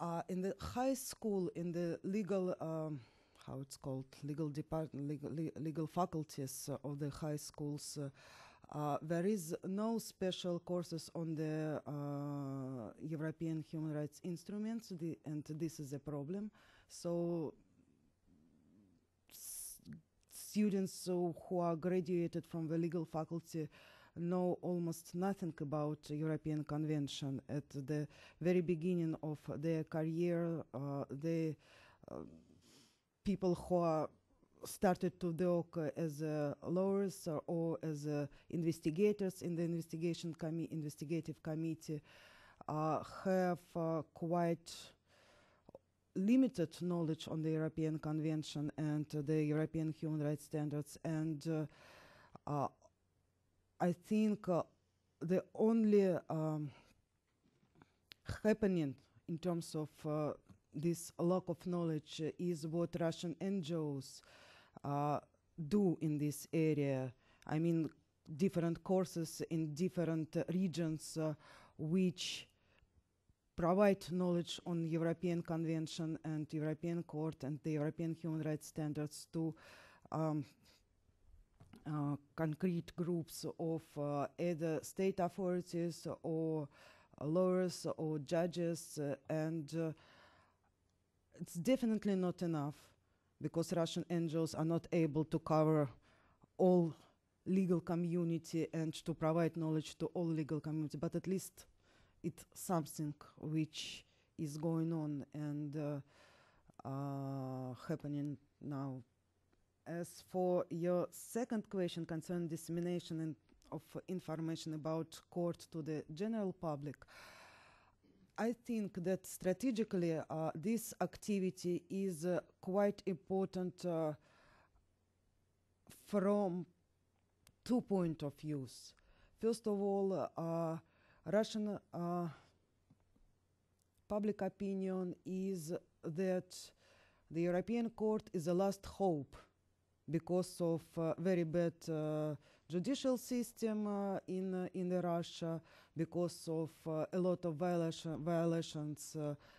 Uh, in the high school, in the legal, um, how it's called, legal department, legal, legal faculties of the high schools, uh, uh, there is no special courses on the European human rights instruments, the, and this is a problem. So, students who are graduated from the legal faculty know almost nothing about European Convention at the very beginning of their career. Uh, they uh, people who are started to work as uh, lawyers or, or as uh, investigators in the investigation commi- investigative committee uh, have uh, quite limited knowledge on the European Convention and the European human rights standards and uh, I think uh, the only um, happening in terms of uh, this lack of knowledge is what Russian NGOs uh, do in this area. I mean, different courses in different regions uh, which provide knowledge on European Convention and European Court and the European human rights standards to um, uh, concrete groups of uh, either state authorities or lawyers or judges uh, and uh, it's definitely not enough because Russian NGOs are not able to cover all legal community and to provide knowledge to all legal community, but at least it's something which is going on and uh, happening now. As for your second question concerning dissemination in, of information about court to the general public, I think that strategically uh, this activity is uh, quite important uh, from two point of views. First of all, uh, Russian uh, public opinion is that the European Court is the last hope because of uh, very bad uh, judicial system uh, in in the Russia, because of a lot of violation, violations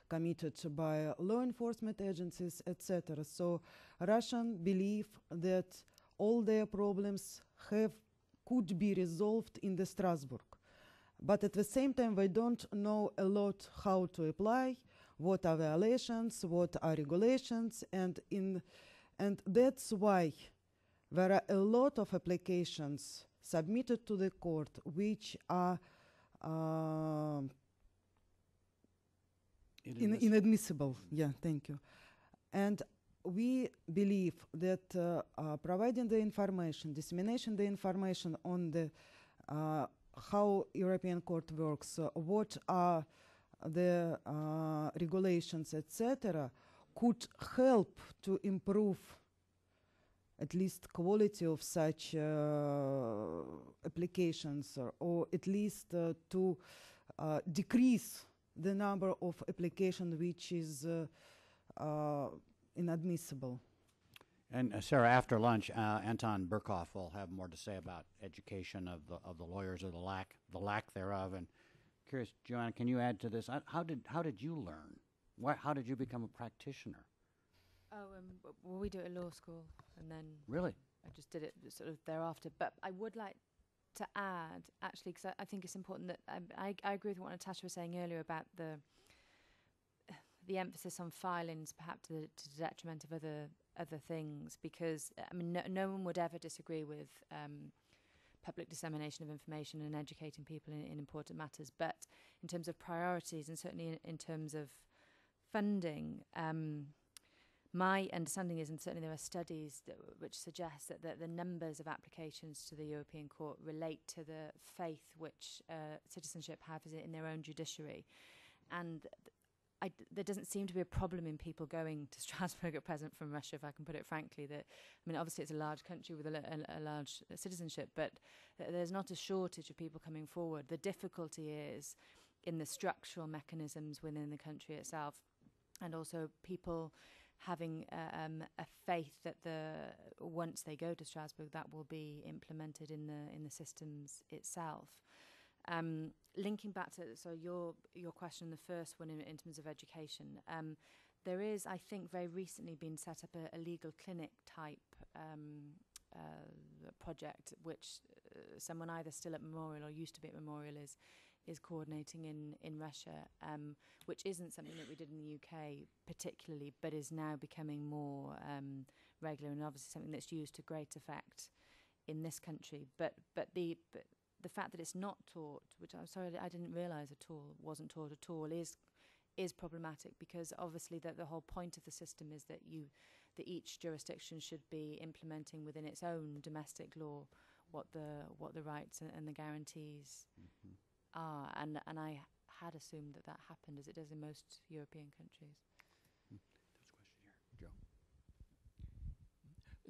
committed by law enforcement agencies, etc. So Russian believe that all their problems have could be resolved in the Strasbourg. But at the same time, we don't know a lot how to apply, what are violations, what are regulations, and in and that's why there are a lot of applications submitted to the court which are uh, in, inadmissible. Yeah, thank you. And we believe that uh, uh, providing the information, dissemination the information on the uh, how European Court works, uh, what are the uh, regulations, etc., could help to improve at least quality of such uh, applications, or, or at least uh, to uh, decrease the number of applications which is inadmissible. And uh, Sarah, after lunch, uh, Anton Burkov will have more to say about education of the of the lawyers or the lack the lack thereof. And curious, Joanna, can you add to this? How did how did you learn? Why, how did you become a practitioner? Oh, um, well, we do it at law school, and then Really? I just did it sort of thereafter. But I would like to add, actually, because I, I think it's important that um, I, I agree with what Natasha was saying earlier about the the emphasis on filings, perhaps to the, to the detriment of other other things. Because uh, I mean, no, no one would ever disagree with um, public dissemination of information and educating people in, in important matters. But in terms of priorities, and certainly in, in terms of funding. Um, my understanding is, and certainly there are studies that, which suggest that the, the numbers of applications to the European Court relate to the faith which uh, citizenship have in their own judiciary, and I there doesn't seem to be a problem in people going to Strasbourg at present from Russia, if I can put it frankly. That I mean, obviously it's a large country with a large uh, citizenship, but there's not a shortage of people coming forward. The difficulty is in the structural mechanisms within the country itself, and also people having uh, um, a faith that the once they go to Strasbourg, that will be implemented in the in the systems itself. Um, linking back to so your your question, the first one in, in terms of education, um, there is, I think, very recently been set up a, a legal clinic type um, uh, project, which uh, someone either still at Memorial or used to be at Memorial is is coordinating in in Russia, um, which isn't something that we did in the UK particularly, but is now becoming more um, regular and obviously something that's used to great effect in this country. But but the but the fact that it's not taught, which I'm sorry I didn't realise at all, wasn't taught at all, is is problematic because obviously that the whole point of the system is that you that each jurisdiction should be implementing within its own domestic law what the what the rights and, and the guarantees Mhm. Are and and I had assumed that that happened as it does in most European countries. There's a question here, Joe.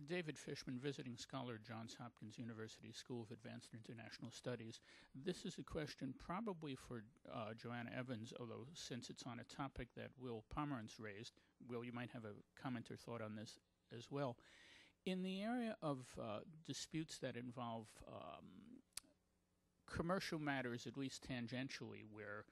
David Fishman, visiting scholar, Johns Hopkins University School of Advanced International Studies. This is a question probably for uh, Joanna Evans, although since it's on a topic that Will Pomeranz raised, Will, you might have a comment or thought on this as well. In the area of uh, disputes that involve um, commercial matters, at least tangentially, where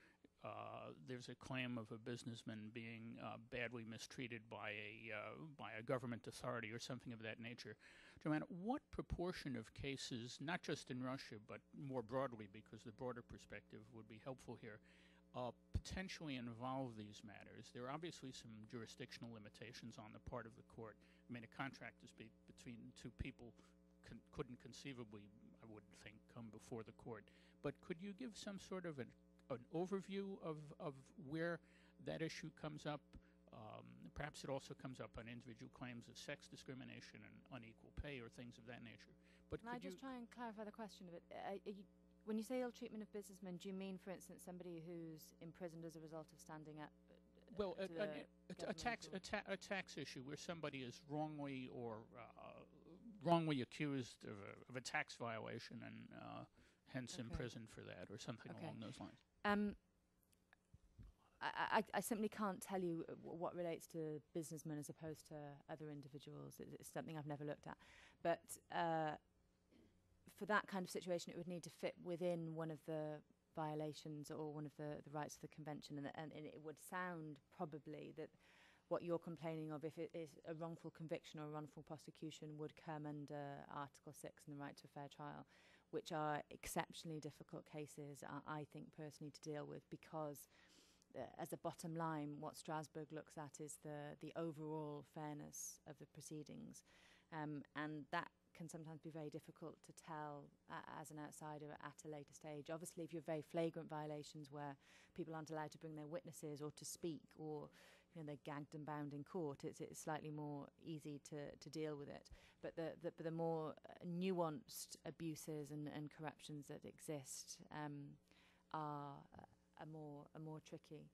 uh, there's a claim of a businessman being uh, badly mistreated by a uh, by a government authority or something of that nature. Joanna, what proportion of cases, not just in Russia but more broadly, because the broader perspective would be helpful here, uh, potentially involve these matters? There are obviously some jurisdictional limitations on the part of the court. I mean, a contract dispute between two people con- couldn't conceivably, I wouldn't think, come before the court. But could you give some sort of an an overview of, of where that issue comes up? Um, perhaps it also comes up on individual claims of sex discrimination and unequal pay or things of that nature. But Can I just try and clarify the question a bit? Uh, you, when you say ill treatment of businessmen, do you mean, for instance, somebody who's imprisoned as a result of standing up? uh, Well, a, a, a, a tax a, ta- a tax issue where somebody is wrongly or uh, wrongly accused of a, of a tax violation and uh, hence Okay. imprisoned for that or something Okay. along those lines. Um, I, I, I simply can't tell you uh, wh- what relates to businessmen as opposed to other individuals. It's, it's something I've never looked at. But uh, for that kind of situation, it would need to fit within one of the violations or one of the, the rights of the convention. And, and, and it would sound probably that what you're complaining of, if it is a wrongful conviction or a wrongful prosecution, would come under Article 6 and the right to a fair trial, which are exceptionally difficult cases, I, I think, personally, to deal with because. Uh, as a bottom line, what Strasbourg looks at is the the overall fairness of the proceedings, um, and that can sometimes be very difficult to tell uh, as an outsider at a later stage. Obviously, if you're very flagrant violations where people aren't allowed to bring their witnesses or to speak, or you know they're gagged and bound in court, it's, it's slightly more easy to, to deal with it. But the the, the more uh, nuanced abuses and, and corruptions that exist um, are uh, are more are more tricky.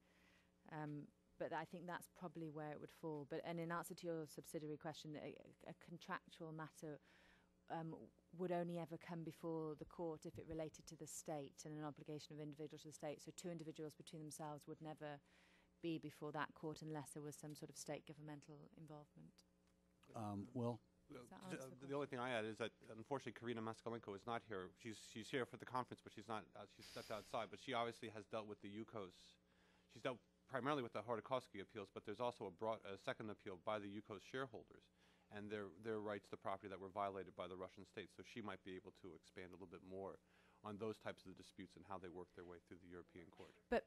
Um, but I think that's probably where it would fall. But and in answer to your subsidiary question, a, a contractual matter um, would only ever come before the court if it related to the state and an obligation of individual to the state. So two individuals between themselves would never be before that court unless there was some sort of state governmental involvement. Um, Will? Uh, that j- answer the the only thing I add is that unfortunately Karina Moskalenko is not here. She's she's here for the conference, but she's not. Uh, she's stepped outside. But she obviously has dealt with the Yukos. She's dealt primarily with the Khodorkovsky appeals, but there's also a, broad, a second appeal by the Yukos shareholders and their their rights to property that were violated by the Russian state. So she might be able to expand a little bit more on those types of disputes and how they work their way through the European Court. But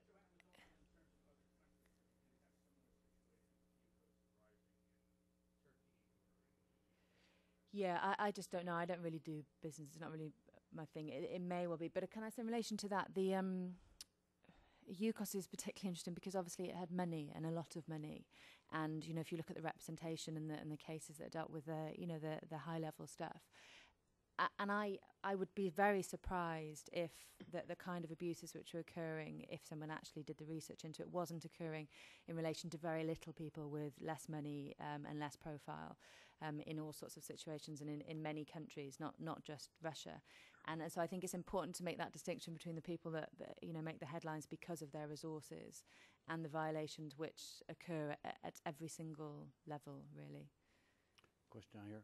Yeah, I, I just don't know. I don't really do business. It's not really my thing. It, it may well be. But uh, can I say in relation to that, the um, Yukos is particularly interesting because obviously it had money and a lot of money. And, you know, if you look at the representation and the, and the cases that dealt with the, you know, the, the high level stuff, and I, I would be very surprised if the, the kind of abuses which were occurring, if someone actually did the research into it, wasn't occurring in relation to very little people with less money um, and less profile um, in all sorts of situations and in, in many countries, not, not just Russia. And, so I think it's important to make that distinction between the people that, that you know make the headlines because of their resources and the violations which occur at, at every single level, really. Question down here.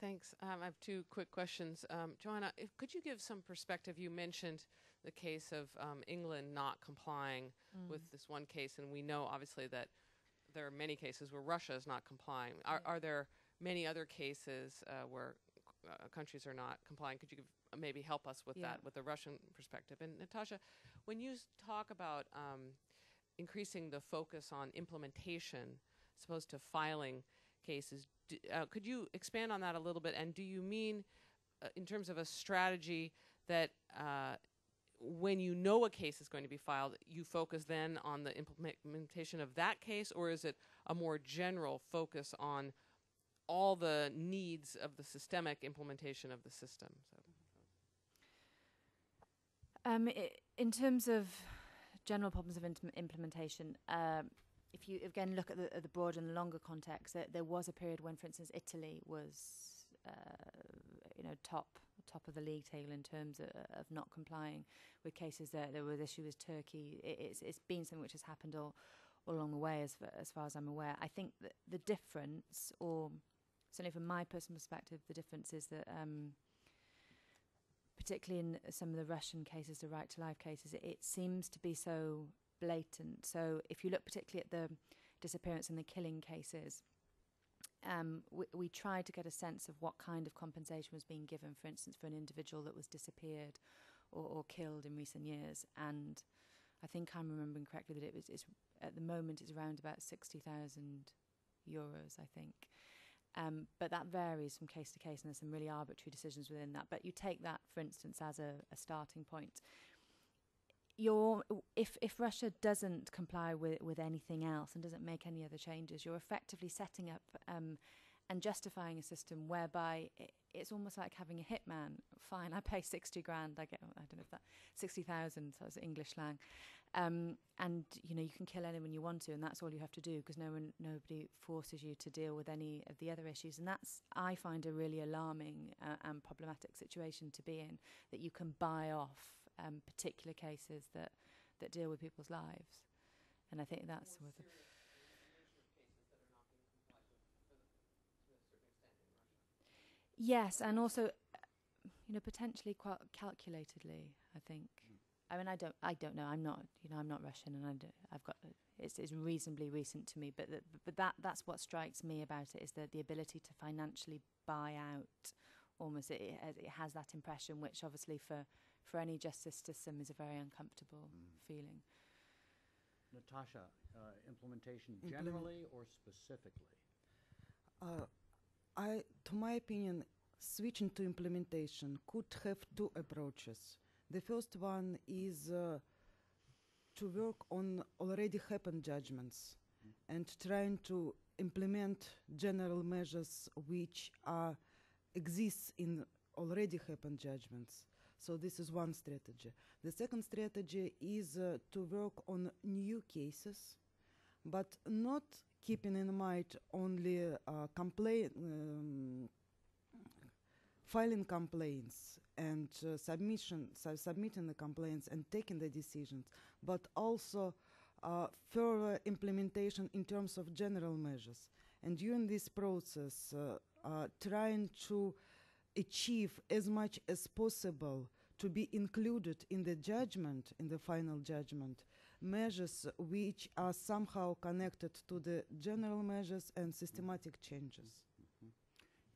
Thanks. Um, I have two quick questions. Um, Joanna, if, could you give some perspective? You mentioned the case of um, England not complying with this one case, and we know obviously that there are many cases where Russia is not complying. Are, Yeah. are there many other cases uh, where uh, countries are not complying? Could you give, uh, maybe help us with Yeah. that, with the Russian perspective? And Natasha, when you talk about um, increasing the focus on implementation as opposed to filing cases, d- uh, could you expand on that a little bit? And do you mean, uh, in terms of a strategy, that uh, when you know a case is going to be filed, you focus then on the implementation of that case, or is it a more general focus on all the needs of the systemic implementation of the system? So. Um, in terms of general problems of implementation, um, if you again look at the, at the broader and longer context, there, there was a period when, for instance, Italy was, uh, you know, top top of the league table in terms of, of not complying with cases that there was issue with Turkey. It, it's it's been something which has happened all, all along the way, as fa- as far as I'm aware. I think that the difference, or certainly from my personal perspective, the difference is that. Um, particularly in some of the Russian cases, the right to life cases, it seems to be so blatant. So if you look particularly at the disappearance and the killing cases, um, we, we tried to get a sense of what kind of compensation was being given, for instance, for an individual that was disappeared or, or killed in recent years. And I think I'm remembering correctly that it was it's, at the moment it's around about 60,000 euros, I think. Um, but that varies from case to case, and there's some really arbitrary decisions within that. But you take that, for instance, as a, a starting point. You're if if Russia doesn't comply with with anything else and doesn't make any other changes, you're effectively setting up um, and justifying a system whereby i it's almost like having a hitman. Fine, I pay sixty grand. I get I don't know if that sixty thousand. So it's English slang. Um, and you know you can kill anyone you want to, and that's all you have to do because no one, nobody forces you to deal with any of the other issues. And that's I find a really alarming uh, and problematic situation to be in that you can buy off um, particular cases that that deal with people's lives. And I think that's what. The Yes, and also, you know, potentially quite calculatedly. I think. I mean, I don't, I don't know. I'm not, you know, I'm not Russian, and I I've got, it's, it's reasonably recent to me. But, the, but that, that's what strikes me about it is that the ability to financially buy out. Almost, it, it has that impression, which obviously for for any justice system is a very uncomfortable feeling. Natasha, uh, implementation Implement- generally or specifically? Uh, I, to my opinion, switching to implementation could have two approaches. The first one is uh, to work on already happened judgments and trying to implement general measures which are exists in already happened judgments. So this is one strategy. The second strategy is uh, to work on new cases, but not keeping in mind only uh, um, filing complaints and uh, submission, su- submitting the complaints and taking the decisions, but also uh, further implementation in terms of general measures. And during this process, uh, uh, trying to achieve as much as possible to be included in the judgment, in the final judgment, measures which are somehow connected to the general measures and systematic changes.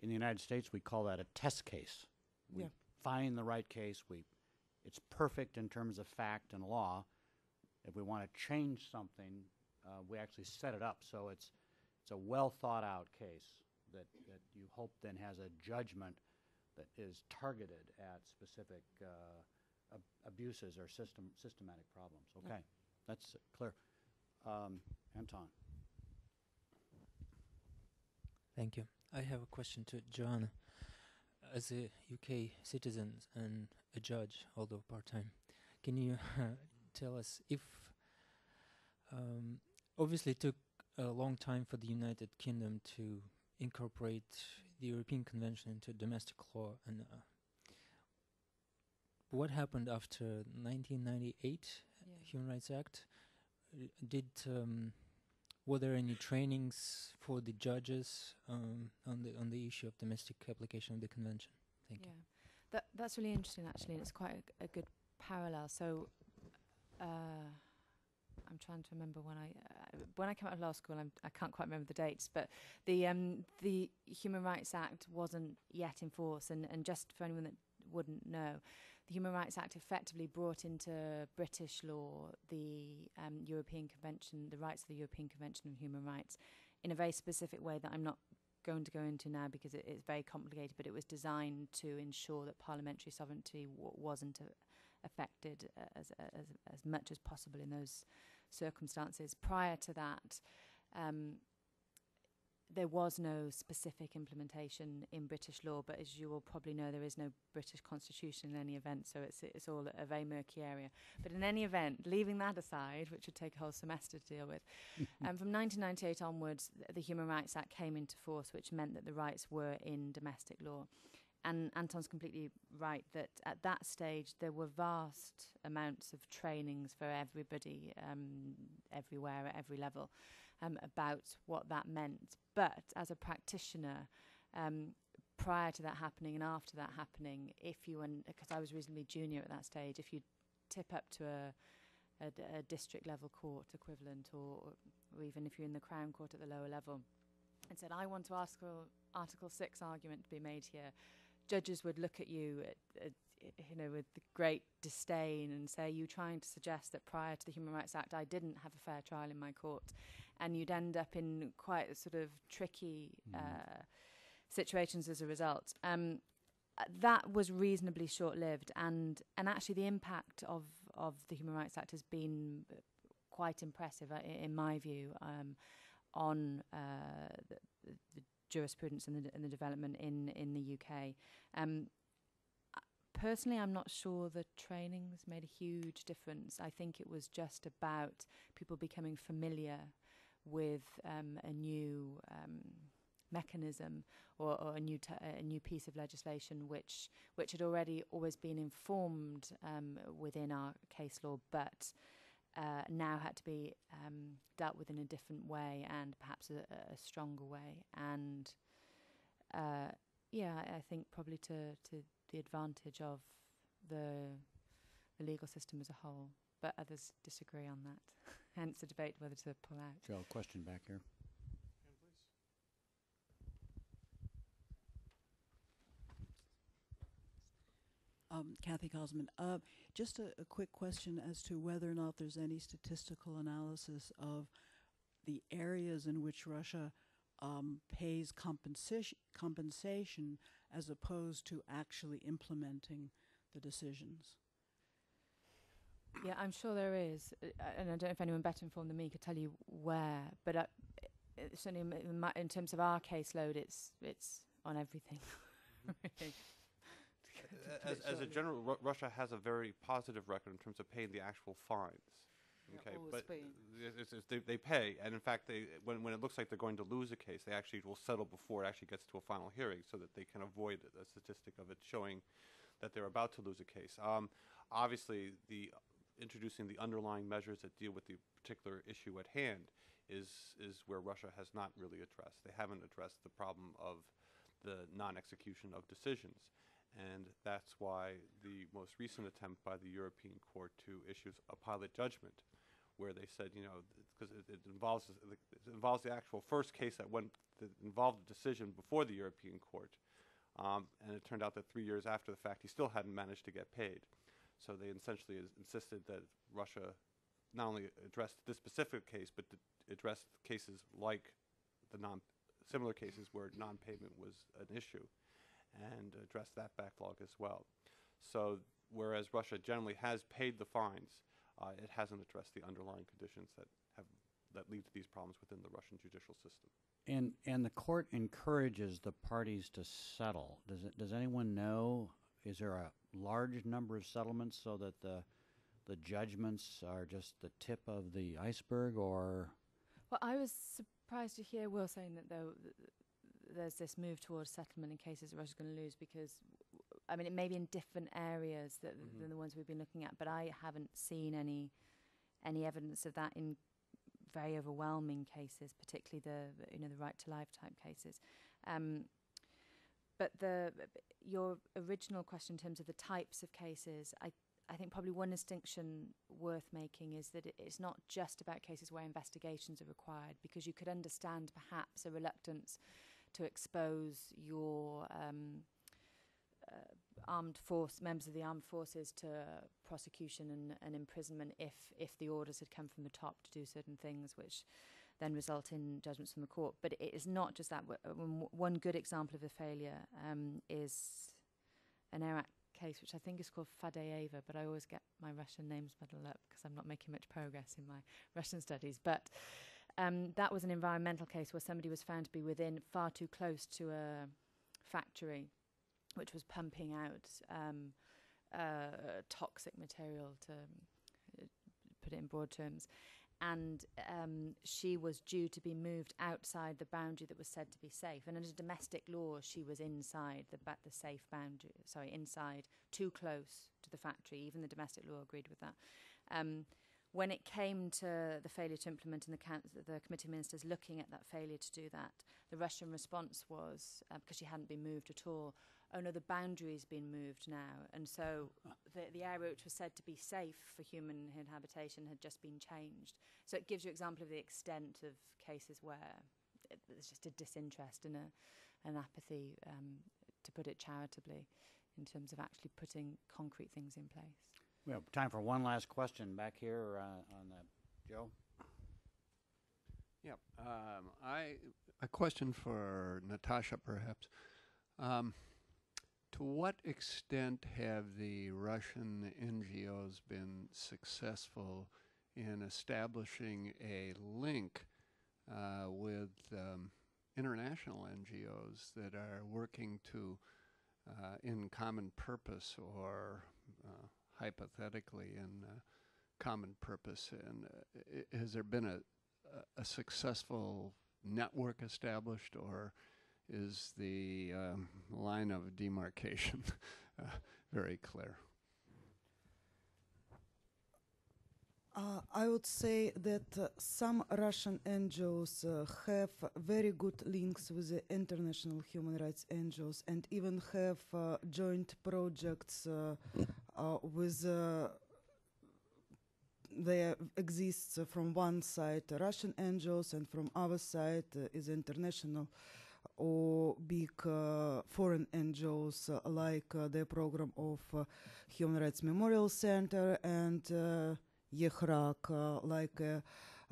In the United States, we call that a test case. We Yeah. find the right case. We, it's perfect in terms of fact and law. If we want to change something, uh, we actually set it up so it's it's a well thought out case that that you hope then has a judgment that is targeted at specific uh, ab- abuses or system systematic problems. Okay, that's uh, clear. Um, Anton. Thank you. I have a question to Joanna. As a UK citizen and a judge, although part time, can you tell us if um, obviously it took a long time for the United Kingdom to incorporate the European Convention into domestic law and uh, what happened after 1998 Human Rights Act? Did um, were there any trainings for the judges um, on the on the issue of domestic application of the convention? Thank yeah. you. That that's really interesting actually, and it's quite a good parallel. So, uh, I'm trying to remember when I uh, when I came out of law school. I'm, I can't quite remember the dates, but the um, the Human Rights Act wasn't yet in force, and and just for anyone that wouldn't know. The Human Rights Act effectively brought into British law the um, European Convention, the rights of the European Convention on Human Rights, in a very specific way that I'm not going to go into now because it, it's very complicated, but it was designed to ensure that parliamentary sovereignty wasn't uh, affected uh, as, as, as much as possible in those circumstances. Prior to that, um, there was no specific implementation in British law, but as you will probably know, there is no British constitution in any event, so it's it's all a very murky area. But in any event, leaving that aside, which would take a whole semester to deal with, um, from 1998 onwards, th- the Human Rights Act came into force, which meant that the rights were in domestic law. And Anton's completely right that at that stage there were vast amounts of trainings for everybody, um, everywhere, at every level, um, about what that meant. But as a practitioner, um, prior to that happening and after that happening, if you and because I was reasonably junior at that stage, if you tip up to a district level court equivalent, or, or even if you're in the Crown Court at the lower level, and said, "I want to ask for Article Six argument to be made here," judges would look at you, at, at, you know, with great disdain and say, "You trying to suggest that prior to the Human Rights Act, I didn't have a fair trial in my court," and you'd end up in quite a sort of tricky uh, situations as a result. Um, uh, that was reasonably short-lived, and and actually the impact of of the Human Rights Act has been uh, quite impressive, uh, in my view, um, on uh, the, the jurisprudence and the, and the development in, in the UK. Um, personally, I'm not sure the training has made a huge difference. I think it was just about people becoming familiar with um, a new um, mechanism or, or a new a new piece of legislation which which had already always been informed um, within our case law, but uh, now had to be um, dealt with in a different way and perhaps a, a stronger way. And uh, yeah, I, I think probably to, to the advantage of the the legal system as a whole. But others disagree on that. Hence the debate whether to pull out. Joe, question back here. Um, Kathy Cosman. Uh, just a, a quick question as to whether or not there's any statistical analysis of the areas in which Russia um, pays compensation, compensation as opposed to actually implementing the decisions. Yeah, I'm sure there is, uh, and I don't know if anyone better informed than me could tell you where. But uh, certainly, in, in, terms of our caseload, it's it's on everything. as, as a general, Ru- Russia has a very positive record in terms of paying the actual fines. Okay, always but it's- it's- it's- they, they pay, and in fact, they when, when it looks like they're going to lose a case, they actually will settle before it actually gets to a final hearing, so that they can avoid a statistic of it showing that they're about to lose a case. Um, obviously, the introducing the underlying measures that deal with the particular issue at hand is is where Russia has not really addressed. They haven't addressed the problem of the non-execution of decisions, and that's why the most recent attempt by the European Court to issue a pilot judgment, where they said, you know, because it, it involves it involves the actual first case that went that involved a decision before the European Court, um, and it turned out that three years after the fact, he still hadn't managed to get paid. So they essentially insisted that Russia not only addressed this specific case, but to address cases like the non similar cases where non-payment was an issue, and address that backlog as well. So whereas Russia generally has paid the fines, uh, it hasn't addressed the underlying conditions that have that lead to these problems within the Russian judicial system. And and the court encourages the parties to settle. Does it? Does anyone know? Is there a large number of settlements so that the the judgments are just the tip of the iceberg, or Well, I was surprised to hear Will saying that though th- th- there's this move towards settlement in cases that Russia's going to lose because, I mean, it may be in different areas that, Mhm. than the ones we've been looking at, but I haven't seen any any evidence of that in very overwhelming cases, particularly the the, you know the right to life type cases. Um, but the your original question in terms of the types of cases, I I think probably one distinction worth making is that it's not just about cases where investigations are required, because you could understand perhaps a reluctance to expose your um, uh, armed force members of the armed forces to prosecution and, and imprisonment if if the orders had come from the top to do certain things, which then result in judgments from the court. But it is not just that. Uh, one- good example of a failure um, is an Iraq case, which I think is called Fadeyeva, but I always get my Russian names muddled up because I'm not making much progress in my Russian studies. But um, that was an environmental case where somebody was found to be within far too close to a factory, which was pumping out um, uh, toxic material, to uh, put it in broad terms. And um, she was due to be moved outside the boundary that was said to be safe. And under domestic law, she was inside the ba- the safe boundary. Sorry, inside, too close to the factory. Even the domestic law agreed with that. Um, when it came to the failure to implement and the, the committee ministers looking at that failure to do that, the Russian response was, uh, because she hadn't been moved at all, oh no, the boundary's been moved now. And so the, the area which was said to be safe for human habitation had just been changed. So it gives you an example of the extent of cases where it, there's just a disinterest and a, an apathy, um, to put it charitably, in terms of actually putting concrete things in place. We have time for one last question back here uh, on the Joe. Yep. Um, I a question for Natasha, perhaps. Um, to what extent have the Russian NGOs been successful in establishing a link uh, with um, international NGOs that are working to, uh, in common purpose or hypothetically in uh, common purpose? And uh, has there been a, a- successful network established, or is the um, line of demarcation uh, very clear? Uh, I would say that uh, some Russian NGOs uh, have very good links with the international human rights NGOs and even have uh, joint projects uh, with. Uh, there exists uh, from one side uh, Russian NGOs and from other side uh, is international or big uh, foreign NGOs uh, like uh, the program of uh, Human Rights Memorial Center and uh, EHRAC, uh, like uh, uh,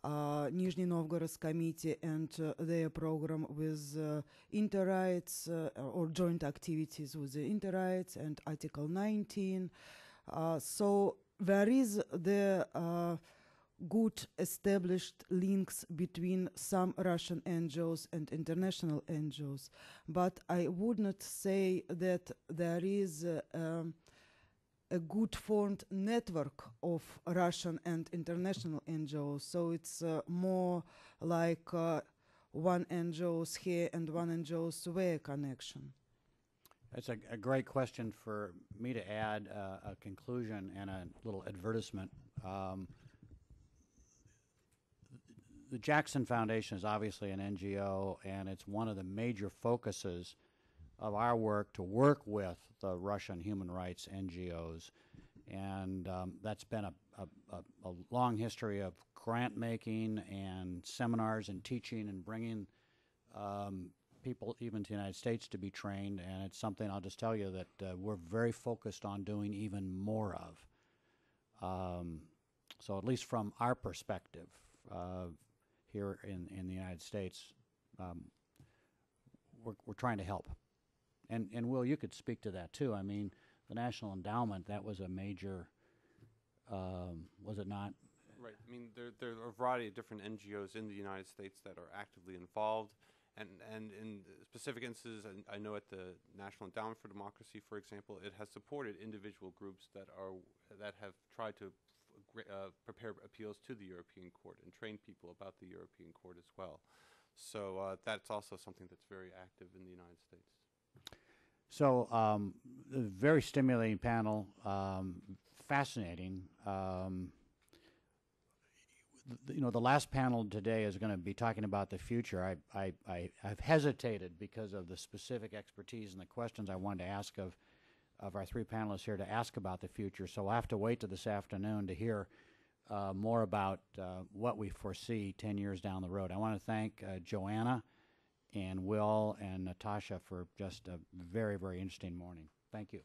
Nizhny Novgorod's committee and uh, their program with uh, Interrights uh, or joint activities with the Interrights and Article 19. Uh, so there is the good established links between some Russian NGOs and international NGOs, but I would not say that there is um, a good formed network of Russian and international NGOs. So it's uh, more like uh, one NGO's here and one NGO's there connection. That's a, a great question for me to add uh, a conclusion and a little advertisement. Um, the Jackson Foundation is obviously an NGO, and it's one of the major focuses of our work to work with the Russian human rights NGOs. And um, that's been a, a, a, a long history of grant making and seminars and teaching and bringing um, people even to the United States to be trained. And it's something I'll just tell you that uh, we're very focused on doing even more of. Um, so, at least from our perspective uh, here in, in the United States, um, we're, we're trying to help. And, and Will, you could speak to that too. I mean, the National Endowment, that was a major, um, was it not? Right. I mean, there, there are a variety of different NGOs in the United States that are actively involved. And, and in specific instances, and I know at the National Endowment for Democracy, for example, it has supported individual groups that are that have tried to uh, prepare appeals to the European Court and train people about the European Court as well. So uh, that's also something that's very active in the United States. So, um, very stimulating panel, um, fascinating. Um, you know, the last panel today is going to be talking about the future. I, I, I, I've hesitated because of the specific expertise and the questions I wanted to ask of, of our three panelists here to ask about the future. So I'll have to wait to this afternoon to hear uh, more about uh, what we foresee 10 years down the road. I want to thank uh, Joanna and Will and Natasha for just a very, very interesting morning. Thank you.